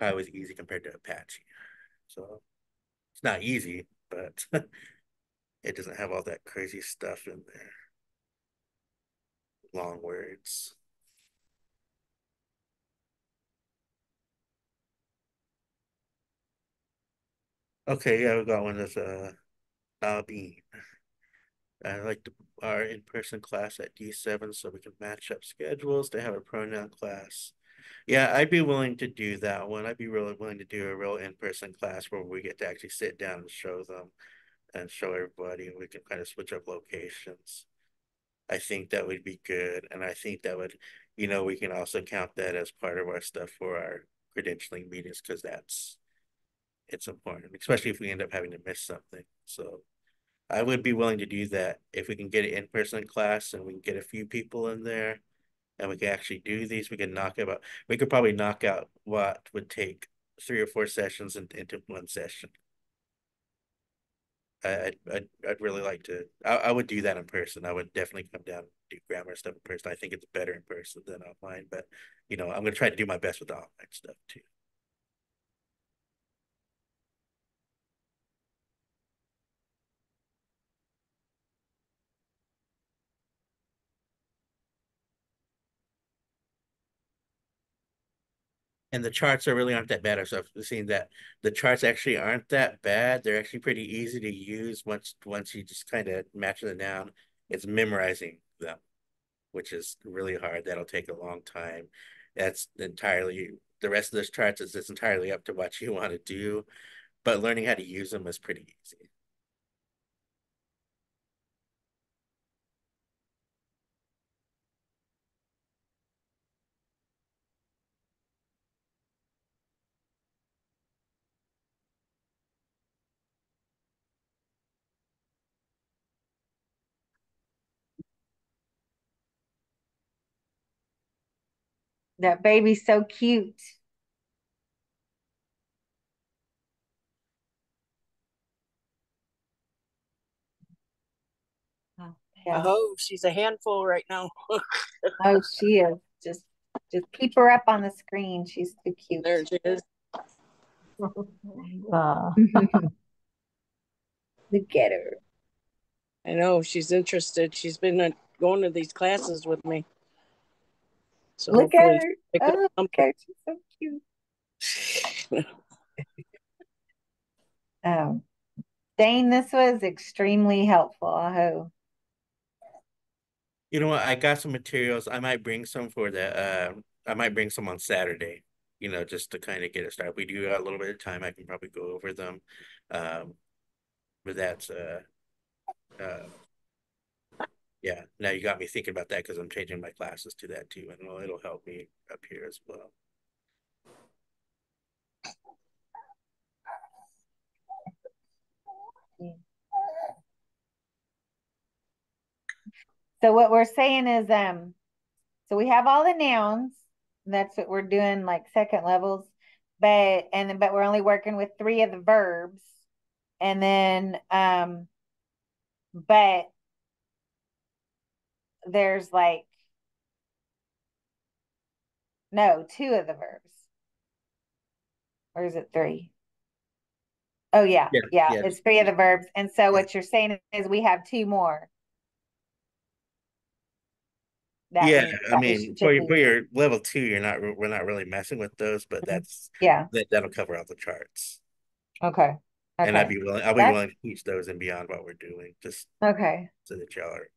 Kai was easy compared to Apache. So it's not easy, but it doesn't have all that crazy stuff in there. Long words. Okay, yeah, we got one that's uh Albine. I like to, our in-person class at D7 so we can match up schedules. They have a pronoun class. Yeah, I'd be willing to do that one. I'd be really willing to do a real in-person class where we get to actually sit down and show them and show everybody and we can kind of switch up locations. I think that would be good. And I think that would, you know, we can also count that as part of our stuff for our credentialing meetings because that's it's important, especially if we end up having to miss something. So I would be willing to do that if we can get an in-person class and we can get a few people in there and we can actually do these. We can knock out. We could probably knock out what would take three or four sessions into, one session. I, I'd, I'd really like to. I, I would do that in person. I would definitely come down and do grammar stuff in person. I think it's better in person than online. But you know, I'm gonna try to do my best with the online stuff too. And the charts are really aren't that bad. So I've seen that the charts actually aren't that bad. They're actually pretty easy to use once once you just kind of match them down. It's memorizing them, which is really hard. That'll take a long time. That's entirely the rest of those charts is it's entirely up to what you want to do. but learning how to use them is pretty easy. That baby's so cute. Oh, yeah. Oh, she's a handful right now. Oh, she is. Just just keep her up on the screen. She's too cute. there she is. Uh, Look at her. I know she's interested. She's been uh, going to these classes with me. So Look at her. pick up Oh, look at her. She's so cute. Um, Dane, this was extremely helpful. I hope. You know what? I got some materials. I might bring some for the uh I might bring some on Saturday, you know, just to kind of get it started. We do got a little bit of time. I can probably go over them. Um but that's uh uh yeah, now you got me thinking about that because I'm changing my classes to that too, and it'll, it'll help me up here as well. So what we're saying is, um, so we have all the nouns. That's what we're doing, like second levels, but and but we're only working with three of the verbs, and then um, but there's like no two of the verbs, or is it three? Oh yeah, Yeah, yeah, yeah. it's three of the verbs, and so what you're saying is we have two more. that Yeah, we- I mean, for your, for your level two, you're not, we're not really messing with those, but mm-hmm. that's, Yeah, that, that'll cover all the charts. okay. And I'd be willing, I'll be That's- willing to teach those and beyond what we're doing, just okay. so that y'all are.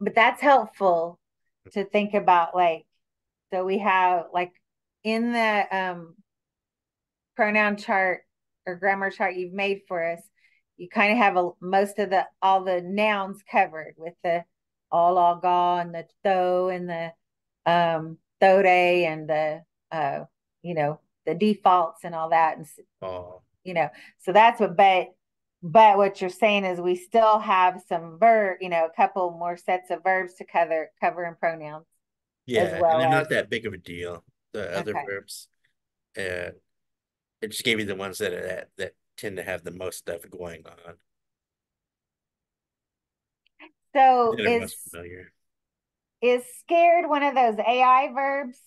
But that's helpful to think about like, so we have like in the um pronoun chart or grammar chart you've made for us, you kind of have a most of the all the nouns covered with the all all ga and the tho and the um thode and the uh you know the defaults and all that and Oh, you know so that's what but but what you're saying is we still have some verb you know a couple more sets of verbs to cover cover in pronouns yeah, well and they're as- not that big of a deal, the other Okay. verbs. Uh, it just gave you the ones that are that, that tend to have the most stuff going on. so is is scared one of those ai verbs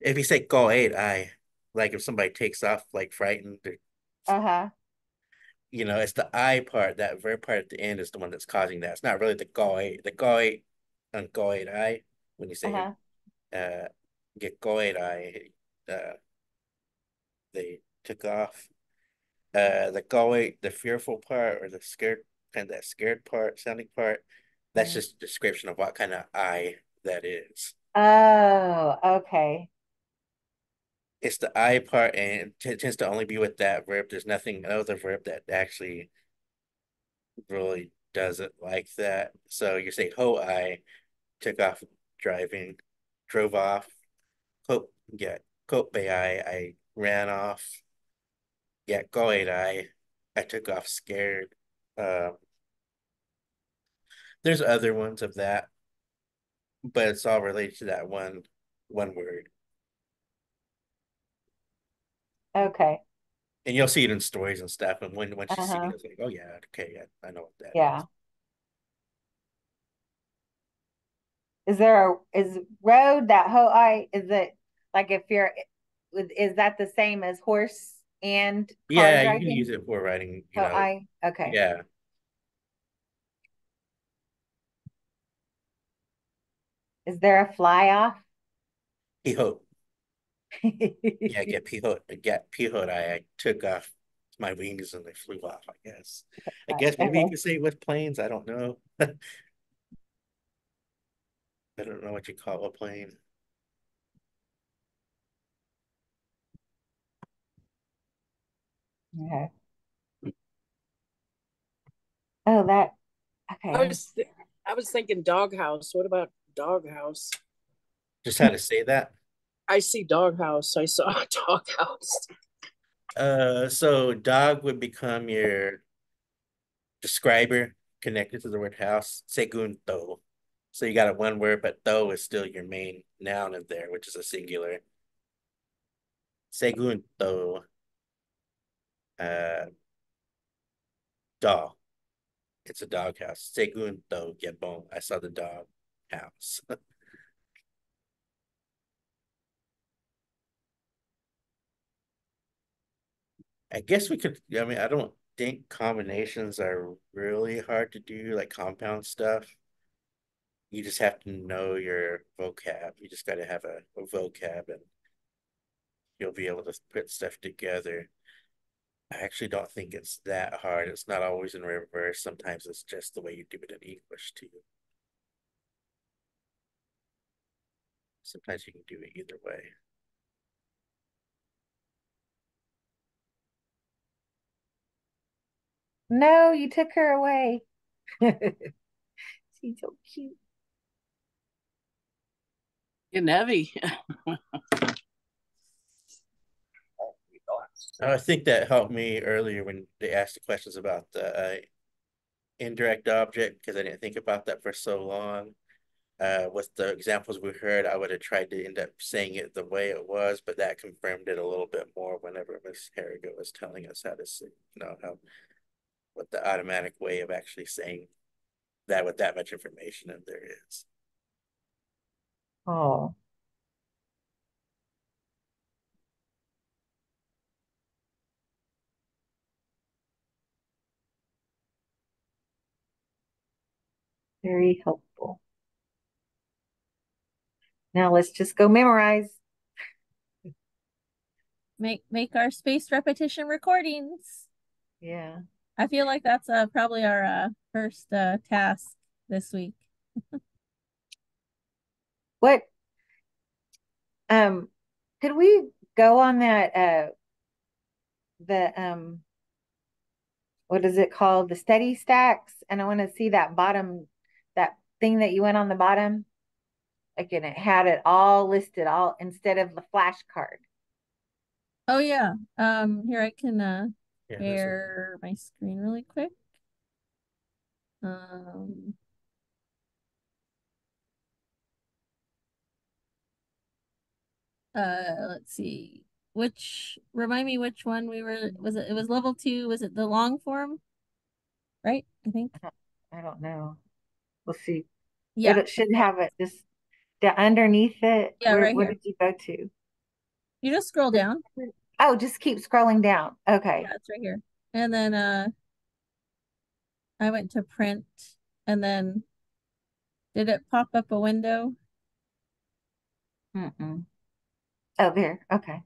If you say go eight, I, like if somebody takes off like frightened, uh-huh you know, it's the I part, that verb part at the end is the one that's causing that. It's not really the go eight, the go eight and go eight I, when you say uh-huh uh get going I uh they took off uh the going the fearful part or the scared kind of that scared part sounding part that's Mhm. just a description of what kind of I that is oh okay it's the I part and it tends to only be with that verb there's nothing other verb that actually really does it like that so you say ho I took off driving drove off Cope, yeah, Cope I, I ran off. Yeah, go I, I took off scared. Um, there's other ones of that, but it's all related to that one, one word. Okay And you'll see it in stories and stuff. And when once you see Uh-huh. it, it's like, oh yeah, okay, yeah, I know what that yeah is. is there a is road that ho i is it like if you're is that the same as horse and Yeah, you can use it for riding you ho know. i okay Yeah, is there a fly off Pihot. Yeah, get Pihot. Get Pihot. I, I took off my wings and they flew off, I guess. I uh, guess maybe you Okay. could say with planes. I don't know. I don't know what you call a plane. Okay. Oh, that, I okay. was, th- I was thinking doghouse. What about doghouse? Just how to say that. I see doghouse. I saw doghouse. Uh, so dog would become your describer connected to the word house. Segundo. So you got a one word, but though is still your main noun in there, which is a singular. Segundo. Uh, dog. It's a dog house. Segundo, yeah, boom. I saw the dog house. I guess we could, I mean, I don't think combinations are really hard to do, like compound stuff. You just have to know your vocab. You just got to have a, a vocab and you'll be able to put stuff together. I actually don't think it's that hard. It's not always in reverse. Sometimes it's just the way you do it in English too. Sometimes you can do it either way. No, you took her away. She's so cute. Getting heavy. I think that helped me earlier when they asked the questions about the uh, indirect object because I didn't think about that for so long. Uh, with the examples we heard, I would have tried to end up saying it the way it was, but that confirmed it a little bit more whenever Miss Harrigan was telling us how to say, you know, how what the automatic way of actually saying that with that much information in there is. Oh. Very helpful. Now let's just go memorize. Make make our spaced repetition recordings. Yeah. I feel like that's uh probably our uh first uh task this week. What um could we go on that uh the um what is it called? The StudyStacks and I want to see that bottom that thing that you went on the bottom. Like and it had it all listed all instead of the flashcard. Oh yeah. Um here I can uh Yeah, share my screen really quick. Um uh let's see. Which remind me which one we were was it it was level two, was it the long form? Right? I think. I don't know. We'll see. Yeah. It should have it just the underneath it. Yeah, Where, right where here. did you go to? You just scroll down. Oh, just keep scrolling down. Okay. Yeah, it's right here. And then uh I went to print and then did it pop up a window? Mm-mm. Oh, there. Okay.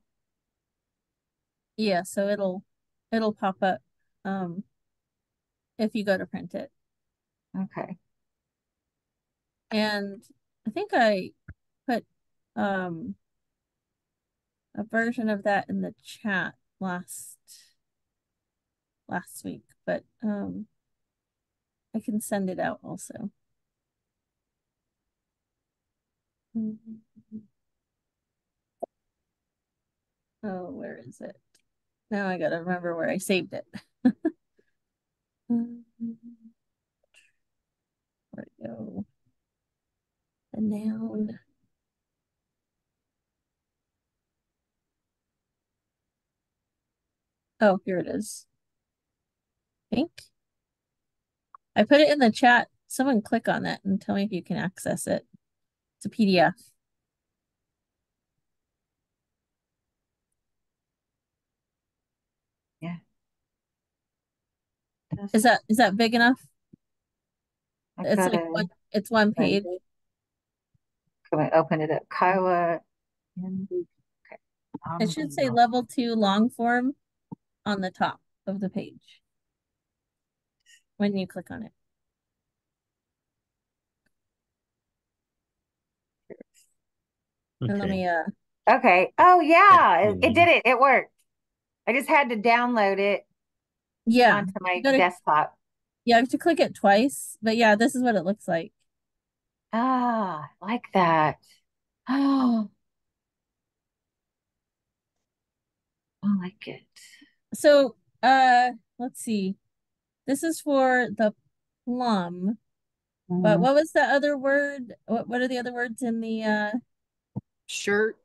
Yeah, so it'll it'll pop up um if you go to print it. Okay. And I think I put um a version of that in the chat last last week, but um I can send it out also. Oh, where is it? Now I gotta remember where I saved it. Where'd go? The noun. Oh, here it is. I think. I put it in the chat. Someone click on it and tell me if you can access it. It's a PDF. Yeah. Is that is that big enough? I It's like one, it's one page. Can I open it up? Kiowa. Okay. It should say level two long form on the top of the page. When you click on it. And let me uh Okay. Oh yeah, it, it did it. It worked. I just had to download it Yeah, onto my you gotta- desktop. you have to click it twice, but yeah, this is what it looks like. Ah, I like that. Oh. I like it. So, uh, let's see. This is for the plum, but Mhm. what was the other word? What what are the other words in the uh Shirt.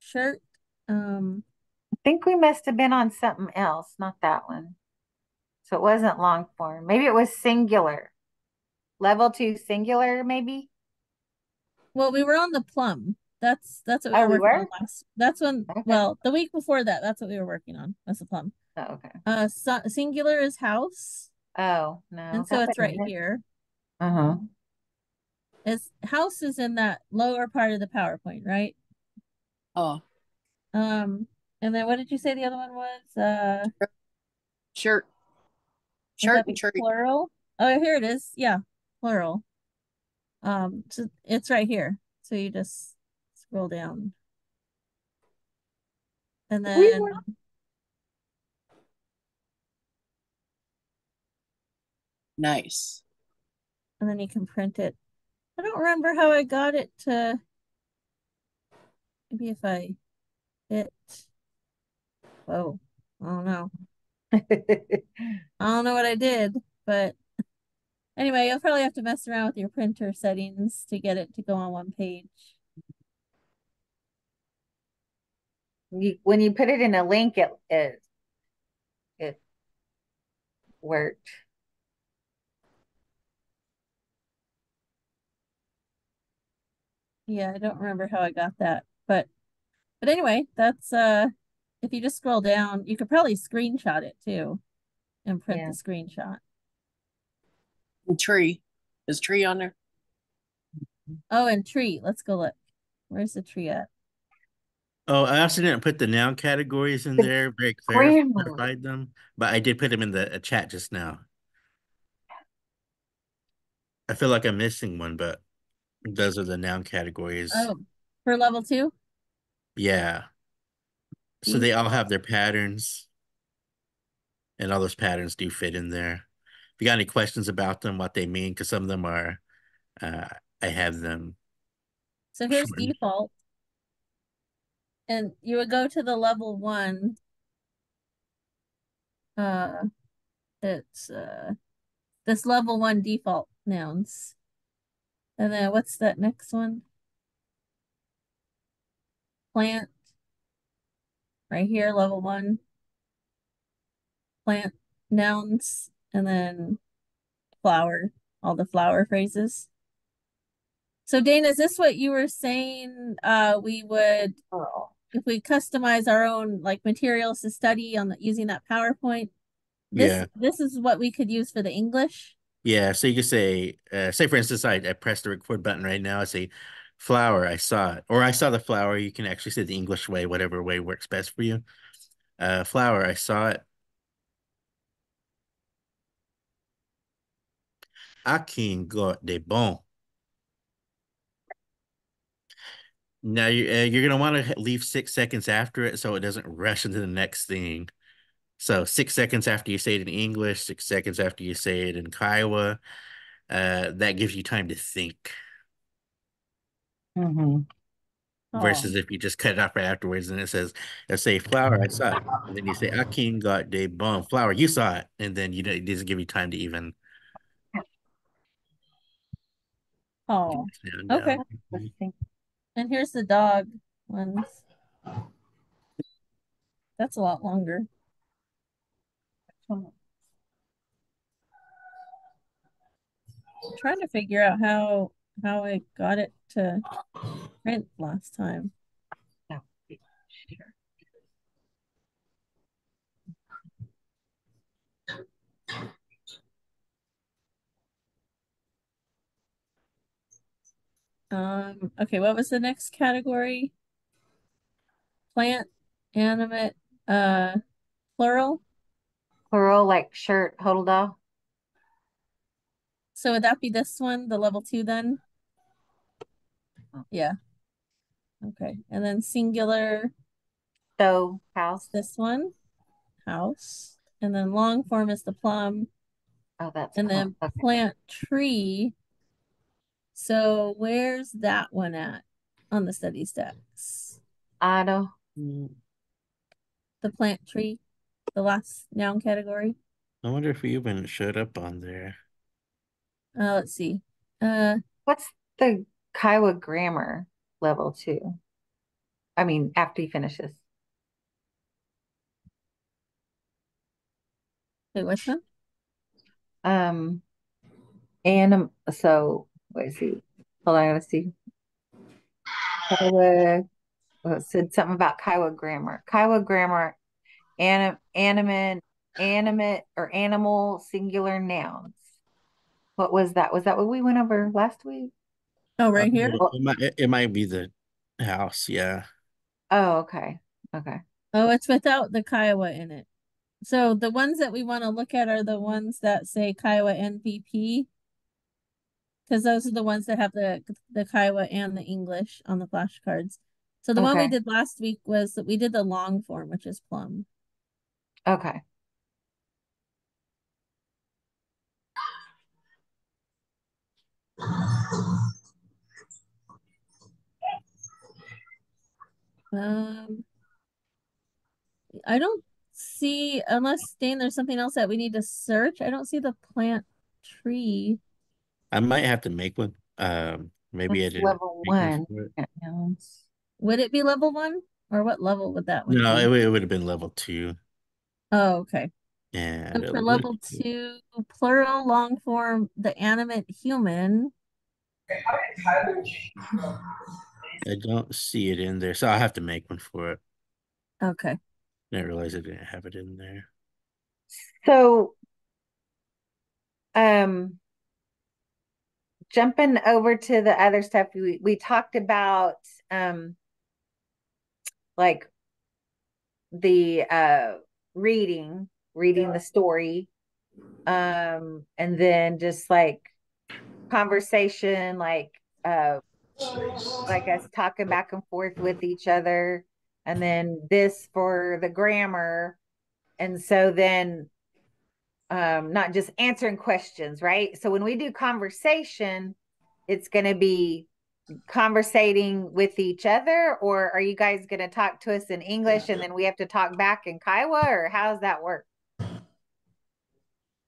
shirt? Um, I think we must have been on something else, not that one. So it wasn't long form. Maybe it was singular. Level two singular, maybe? well, we were on the plum. That's that's what we Oh, were we working were? on last. That's when, Okay. well, the week before that, that's what we were working on. That's the plum. Oh, okay. Uh, so, singular is house, Oh, no. and so that it's right it. here. Uh-huh. Is house is in that lower part of the PowerPoint, right? Oh, Um, and then what did you say the other one was? Uh, shirt. would Shirt and be plural? Oh, here it is. Yeah, plural. Um, so it's right here. So you just scroll down. And We then were- Nice. and then you can print it. I don't remember how I got it to maybe if I hit whoa, I don't know. I don't know what I did, but anyway, you'll probably have to mess around with your printer settings to get it to go on one page. You, when you put it in a link, it it it worked. Yeah, I don't remember how I got that, but but anyway, that's uh if you just scroll down, you could probably screenshot it too and print Yeah. the screenshot. And tree. Is tree on there? Oh, and tree. Let's go look. Where's the tree at? Oh, I also didn't put the noun categories in The there, very clarified them, but I did put them in the uh, chat just now. I feel like I'm missing one, but those are the noun categories. Oh, for level two? Yeah. So they all have their patterns. And all those patterns do fit in there. If you got any questions about them, what they mean, because some of them are, uh, I have them. So here's default. And you would go to the level one. Uh, it's uh, this level one default nouns. And then what's that next one? Plant. Right here, level one. Plant nouns, and then flower, all the flower phrases. So Dana, is this what you were saying? Uh, we would if we customize our own like materials to study on the, using that PowerPoint. This Yeah. this is what we could use for the English. Yeah, so you could say, uh, say for instance, I, I press the record button right now. I say, flower, I saw it, or I saw the flower. You can actually say the English way, whatever way works best for you. Uh, flower, I saw it. Akin got de bon. Now you uh, you're gonna want to leave six seconds after it so it doesn't rush into the next thing. So six seconds after you say it in English, six seconds after you say it in Kiowa, uh, that gives you time to think. Mm-hmm. versus if you just cut it off right afterwards and it says, let's say flower, I saw it. And then you say, Akin got de bon flower, you saw it. And then you know, it doesn't give you time to even Oh, Okay. And here's the dog ones. That's a lot longer. I'm trying to figure out how how I got it to print last time. Um, okay, what was the next category? Plant, animate, uh, plural. Plural like shirt, hold off. So would that be this one, the level two then? Yeah. Okay, and then singular. So House. This one, house, and then long form is the plum, Oh, that's and then Okay. plant tree. So where's that one at on the StudyStacks? I don't. The plant tree, the last noun category. I wonder if we even showed up on there. Uh, let's see. Uh, What's the Kiowa grammar level two? I mean, after he finishes. wait, which one? Um, anim. So wait, see. Hold on, I gotta see. Kiowa. Well, said something about Kiowa grammar. Kiowa grammar, anim, animate, animate, or animal singular nouns. What was that? Was that what we went over last week? Oh, right here. Uh, It might, it might be the house, yeah. Oh, okay. Okay. Oh, it's without the Kiowa in it. So the ones that we want to look at are the ones that say Kiowa MVP. Because those are the ones that have the the Kiowa and the English on the flashcards. So the one we did last week was that we did the long form, which is plum. Okay. Um, I don't see unless Dane, there's something else that we need to search. I don't see the plant tree. I might have to make one. Um, maybe I That's didn't level one one. it. Would it be level one or what level would that one No, be? it, would- it would have been level two. Oh, okay. Yeah. And it for level two, plural, long form, the animate human. I don't see it in there, so I'll have to make one for it. Okay. I Didn't realize I didn't have it in there. So, um, jumping over to the other stuff, we, we talked about, um, like the, uh, reading, reading the story, um, and then just like conversation, like, uh, like us talking back and forth with each other, and then this for the grammar. And so then um not just answering questions, right? So when we do conversation, it's going to be conversating with each other or are you guys going to talk to us in English and then we have to talk back in Kiowa or how does that work?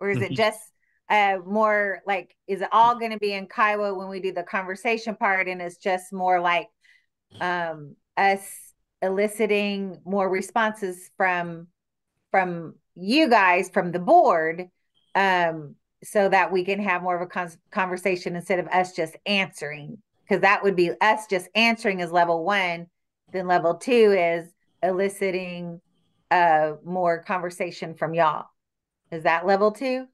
Or is it Mhm. just uh more like is it all going to be in Kiowa when we do the conversation part and it's just more like um us eliciting more responses from from you guys from the board um so that we can have more of a con- conversation instead of us just answering. Because that would be us just answering is level 1 then level 2 is eliciting uh more conversation from y'all. Is that level 2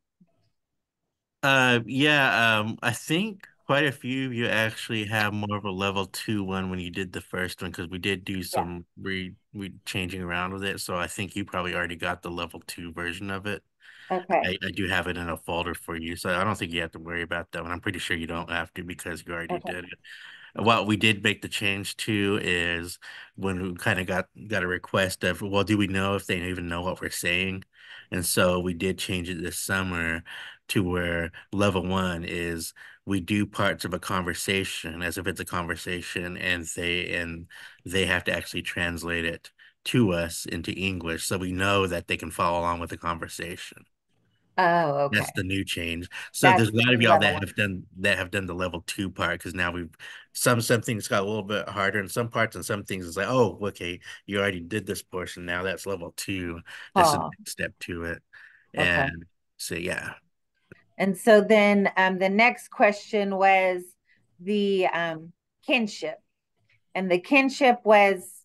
Uh, yeah, um, I think quite a few of you actually have more of a level two one when you did the first one because we did do some re re changing around with it. So I think you probably already got the level two version of it. okay I, I do have it in a folder for you, so I don't think you have to worry about that one. I'm pretty sure you don't have to because you already Okay. did it. What we did make the change to is when we kind of got got a request of, well, do we know if they even know what we're saying? And so we did change it this summer to where level one is we do parts of a conversation as if it's a conversation and they and they have to actually translate it to us into English so we know that they can follow along with the conversation. oh okay That's the new change. So That's there's a lot of y'all that have done that have done the level two part because now we've some some things got a little bit harder in some parts and some things is like, oh, okay, you already did this portion. Now that's level two. That's Oh. next step to it. Okay. And so yeah. And so then um, the next question was the um, kinship. And the kinship was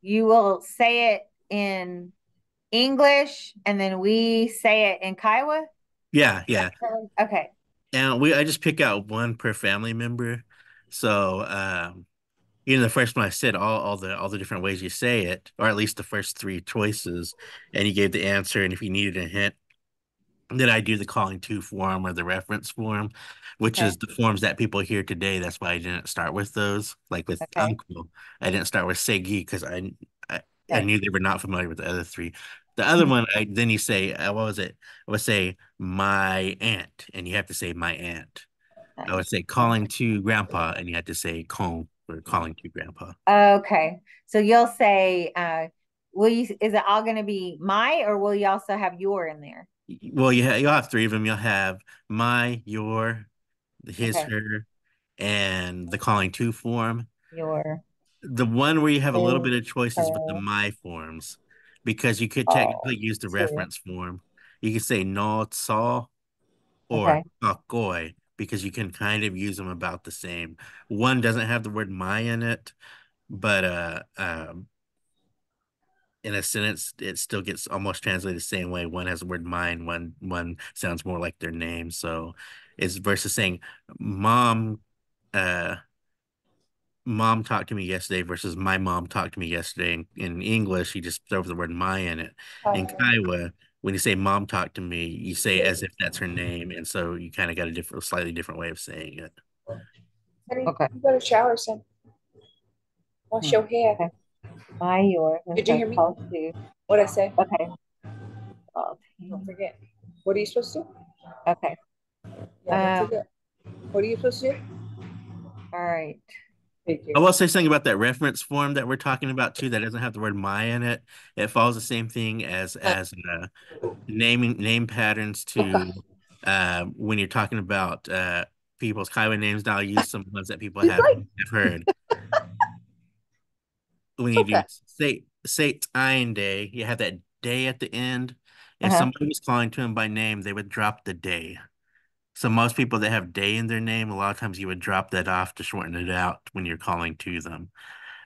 you will say it in English and then we say it in Kiowa? Yeah, yeah. Okay. And we I just pick out one per family member. So um you know the first one I said all, all the all the different ways you say it, or at least the first three choices, and you gave the answer, and if you needed a hint, then I do the calling to form or the reference form, which Okay. is the forms that people hear today. That's why I didn't start with those. Like with Okay. uncle, I didn't start with Segi because I, I I knew they were not familiar with the other three. The other one, I then you say, uh, what was it? I would say my aunt, and you have to say my aunt. I would say calling to grandpa, and you have to say con or calling to grandpa. Okay, so you'll say, uh, will you, is it all gonna be my, or will you also have your in there? Well, you ha- you'll have three of them. You'll have my, your, his, Okay. her, and the calling to form. Your, The one where you have a little bit of choices with the her. my forms, because you could Oh, technically use the two. reference form. You could say no saw or Okay. because you can kind of use them about the same. One doesn't have the word my in it, but uh um in a sentence it still gets almost translated the same way. One has the word mine, one one sounds more like their name. So it's versus saying mom uh mom talked to me yesterday versus my mom talked to me yesterday in, in English, you just throw the word my in it. In Kiowa, when you say mom talked to me, you say as if that's her name, and so you kind of got a different, slightly different way of saying it. Honey, Okay. You better shower, son. Wash Hmm, your hair. Okay. my, your. Did you hear me? call to, What I say? okay. Call Don't forget. What are you supposed to do? Okay, Yeah, don't forget. What are you supposed to do? all right. Thank you. I will say something about that reference form that we're talking about too, that doesn't have the word my in it. It follows the same thing as as uh, naming name patterns to uh, when you're talking about uh, people's Kiowa names. Now I'll use some ones that people have, have heard. when you say say time day, you have that day at the end. If Uh-huh. somebody was calling to him by name, they would drop the day. So most people that have day in their name, a lot of times you would drop that off to shorten it out when you're calling to them.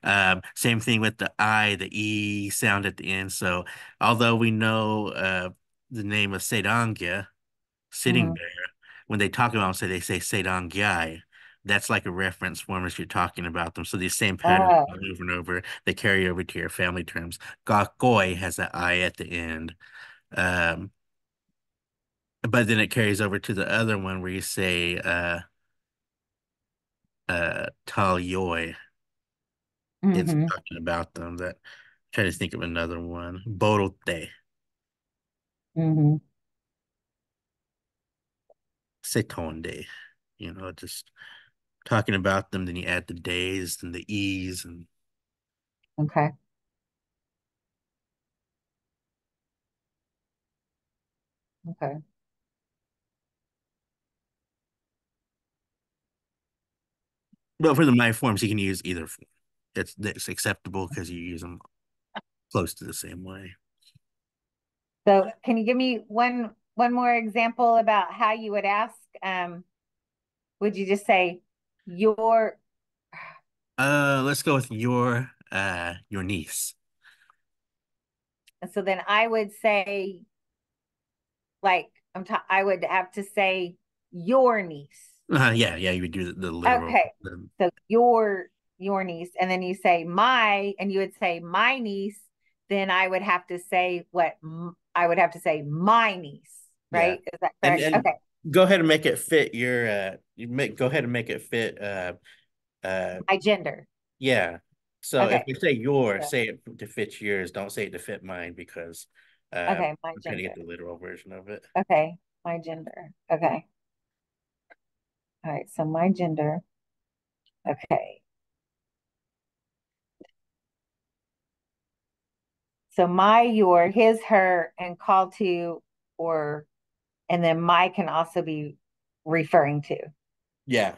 Um, same thing with the I, the E sound at the end. So although we know uh, the name of Sedangya, sitting Mhm. there, when they talk about him, say they say Sedangyai. That's like a reference form as you're talking about them. So these same patterns Oh. over and over, they carry over to your family terms. Gakoi has that I at the end. Um, but then it carries over to the other one where you say uh uh Tal Yoi. It's Mhm. talking about them that I'm trying to think of another one. Borote, Mhm. Setonde. You know, just talking about them, then you add the days and the E's and Okay. Okay. but for the my forms you can use either form. It's it's acceptable because you use them close to the same way. So can you give me one, one more example about how you would ask? Um, would you just say your, Uh let's go with your uh your niece. And so then I would say, like, I'm ta- I would have to say your niece. Uh, yeah, yeah, you would do the, the literal Okay. the- So your, your niece, and then you say my, and you would say my niece, then I would have to say what, m- I would have to say my niece, Yeah. right? Is that And- correct? and- Okay, go ahead and make it fit your uh you make go ahead and make it fit uh uh my gender. yeah so Okay. if you say your Okay. say it to fit yours don't say it to fit mine because uh Okay, my I'm trying to get the literal version of it Okay, my gender. Okay. All right, so my gender. Okay. So my, your, his, her, and call to, or, and then my can also be referring to. yeah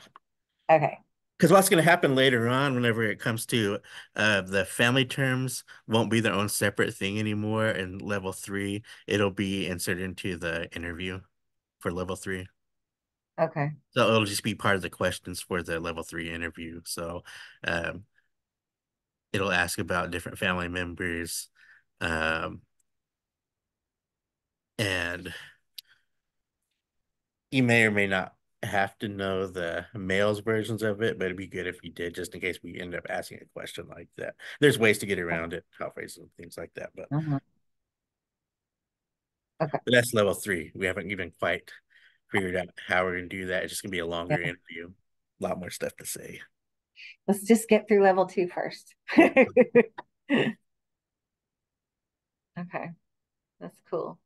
Okay. because what's going to happen later on whenever it comes to uh the family terms won't be their own separate thing anymore in level three it'll be inserted into the interview for level three Okay. So it'll just be part of the questions for the level three interview. So um it'll ask about different family members. Um and you may or may not have to know the males versions of it, but it'd be good if you did just in case we end up asking a question like that. There's ways to get around it, phrases and things like that, but, Mhm. but that's level three. We haven't even quite figured out how we're gonna do that. It's just gonna be a longer Yeah. interview, a lot more stuff to say. Let's just get through level two first. Okay, that's cool.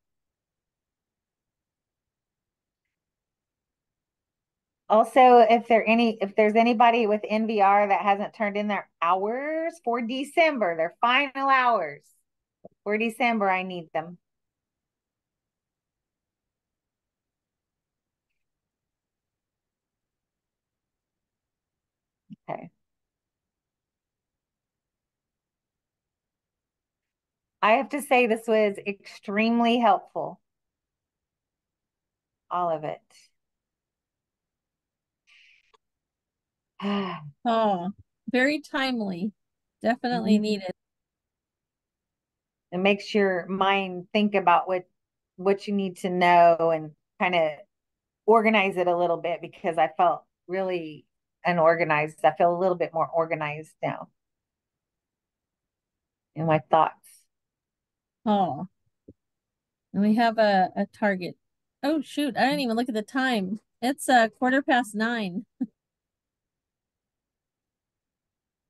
Also, if there any if there's anybody with NVR that hasn't turned in their hours for December, their final hours for December, I need them. Okay. I have to say this was extremely helpful. All of it. Oh, very timely. Definitely Mhm. needed. It makes your mind think about what what you need to know and kind of organize it a little bit because I felt really unorganized. I feel a little bit more organized now in my thoughts. Oh. And we have a, a target. Oh shoot, I didn't even look at the time. It's a quarter past nine.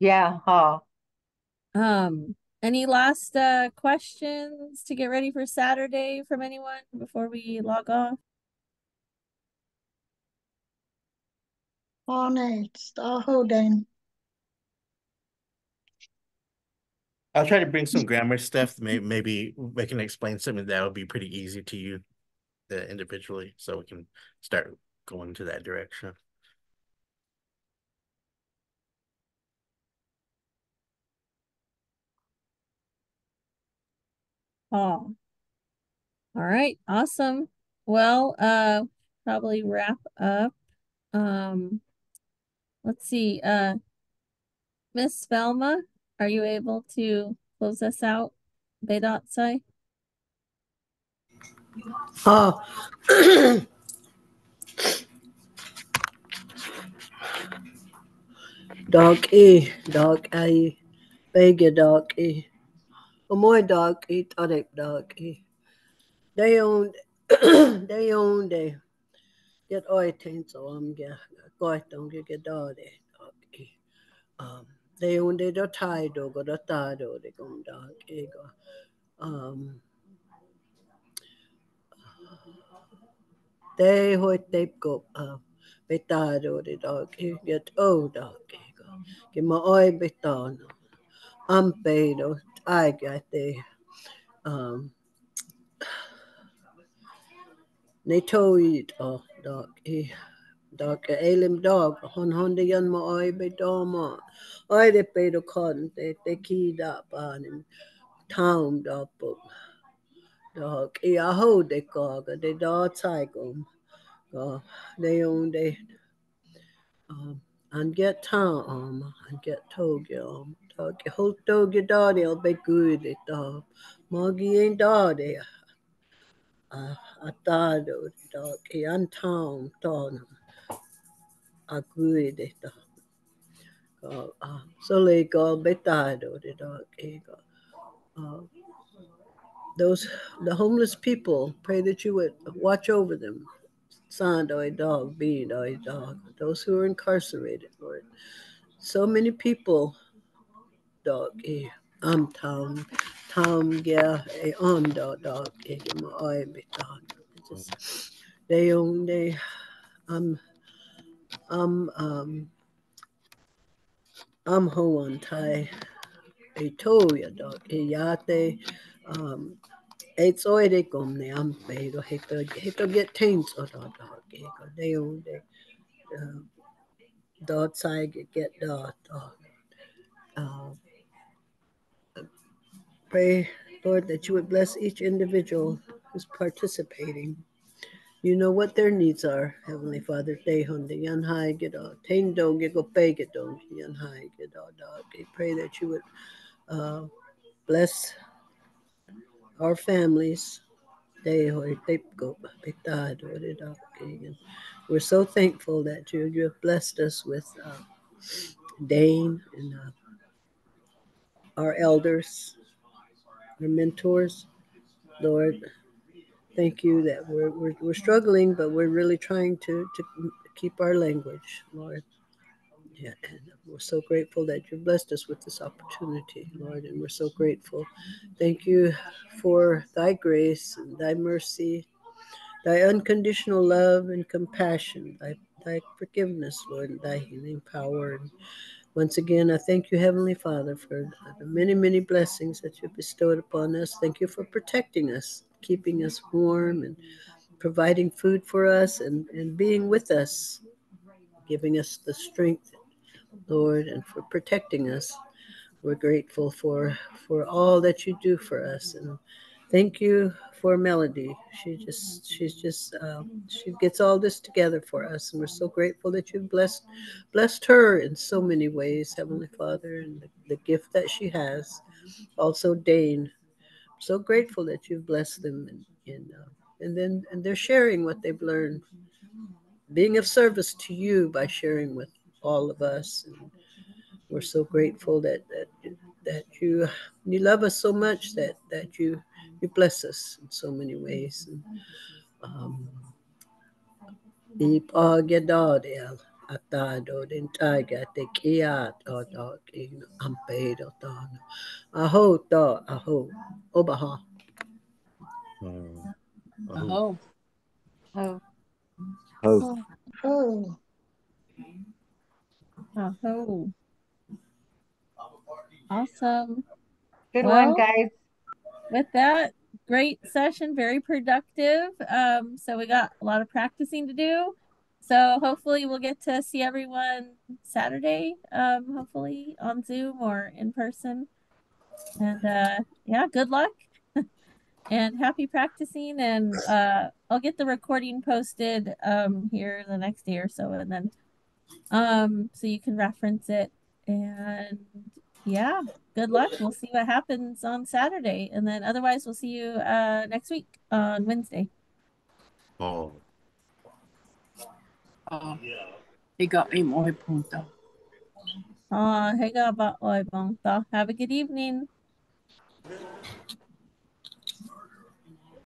Yeah, huh. Um, any last uh questions to get ready for Saturday from anyone before we log off? On eight, Holding. I'll try to bring some grammar stuff. May maybe we can explain something that would be pretty easy to you uh, individually, so we can start going to that direction. Oh. All right, awesome. Well, uh probably wrap up. Um let's see, uh Miss Velma, are you able to close us out? Vedatsai? Oh. Dog E, dog A, bege dog E. Och moi dog E, tarip dog E. They own, they own they. Get oi taints om ge, goit om ge get dog dog E. Um, they own they do tie dog or the tie dog they go dog E go. Um, they hoit they go uh, betado de dog E get oh dog E go. Get my oi betano. I'm bedo. I got the um Nei toid oh dog e dog elim dog hon hon de oi be doma oi de pe do con de de ki da ban in town dog book dog e a ho de gog de da tai they own de um and get town um and get togyo dog e ho dog da de be good it dog Moggy ain't da de a atado dog e an town town a good it dog go uh so le go betado de dog e go. Those the homeless people pray that you would watch over them son or a dog being or a dog those who are incarcerated lord. So many people dog e am town town yeah a on dog dog e ma oi be dog just they own they um um um I'm ho on tai a to ya dog e yate um it's oide gom ne am pe do hito hito get taints o dog dog e go they own they um dog side get dog dog uh, pray Lord that you would bless each individual who's participating you know what their needs are, Heavenly Father. They hunde yan get a tain do get go pay get do yan hai get a dog. Pray that you would uh, bless dog. And We're so thankful that you you have blessed us with uh, Dane and uh, our elders, our mentors, Lord thank you that we're, we're, we're struggling, but we're really trying to, to keep our language, Lord. And we're so grateful that you've blessed us with this opportunity, Lord, and we're so grateful. Thank you for thy grace and thy mercy, thy unconditional love and compassion, thy, thy forgiveness, Lord, and thy healing power. And once again, I thank you, Heavenly Father, for the many, many blessings that you've bestowed upon us. Thank you for protecting us, keeping us warm, and providing food for us, and, and being with us, giving us the strength, Lord, and for protecting us. We're grateful for for all that you do for us, and thank you for Melody. She just she's just um, she gets all this together for us, and we're so grateful that you've blessed blessed her in so many ways, Heavenly Father, and the, the gift that she has. Also, Dane, so grateful that you've blessed them, and and, uh, and then and they're sharing what they've learned, being of service to you by sharing with all of us. And we're so grateful that that that you you love us so much that that you you bless us in so many ways. And, um, Ipagedadel atado din taga te kiat o dog in ampedo dono. Aho to aho obaha. Mm. Oh, Oh, Oh, Oh, awesome. Good Well, one, guys. with that great session very productive. Um so we got a lot of practicing to do. So hopefully we'll get to see everyone saturday um hopefully on zoom or in person. And uh yeah good luck and happy practicing. And uh i'll get the recording posted um here the next day or so. And then um so you can reference it and yeah good luck. We'll see what happens on saturday. And then otherwise we'll see you uh next week on wednesday. Oh. uh, he got me more punto. uh hey, have a good evening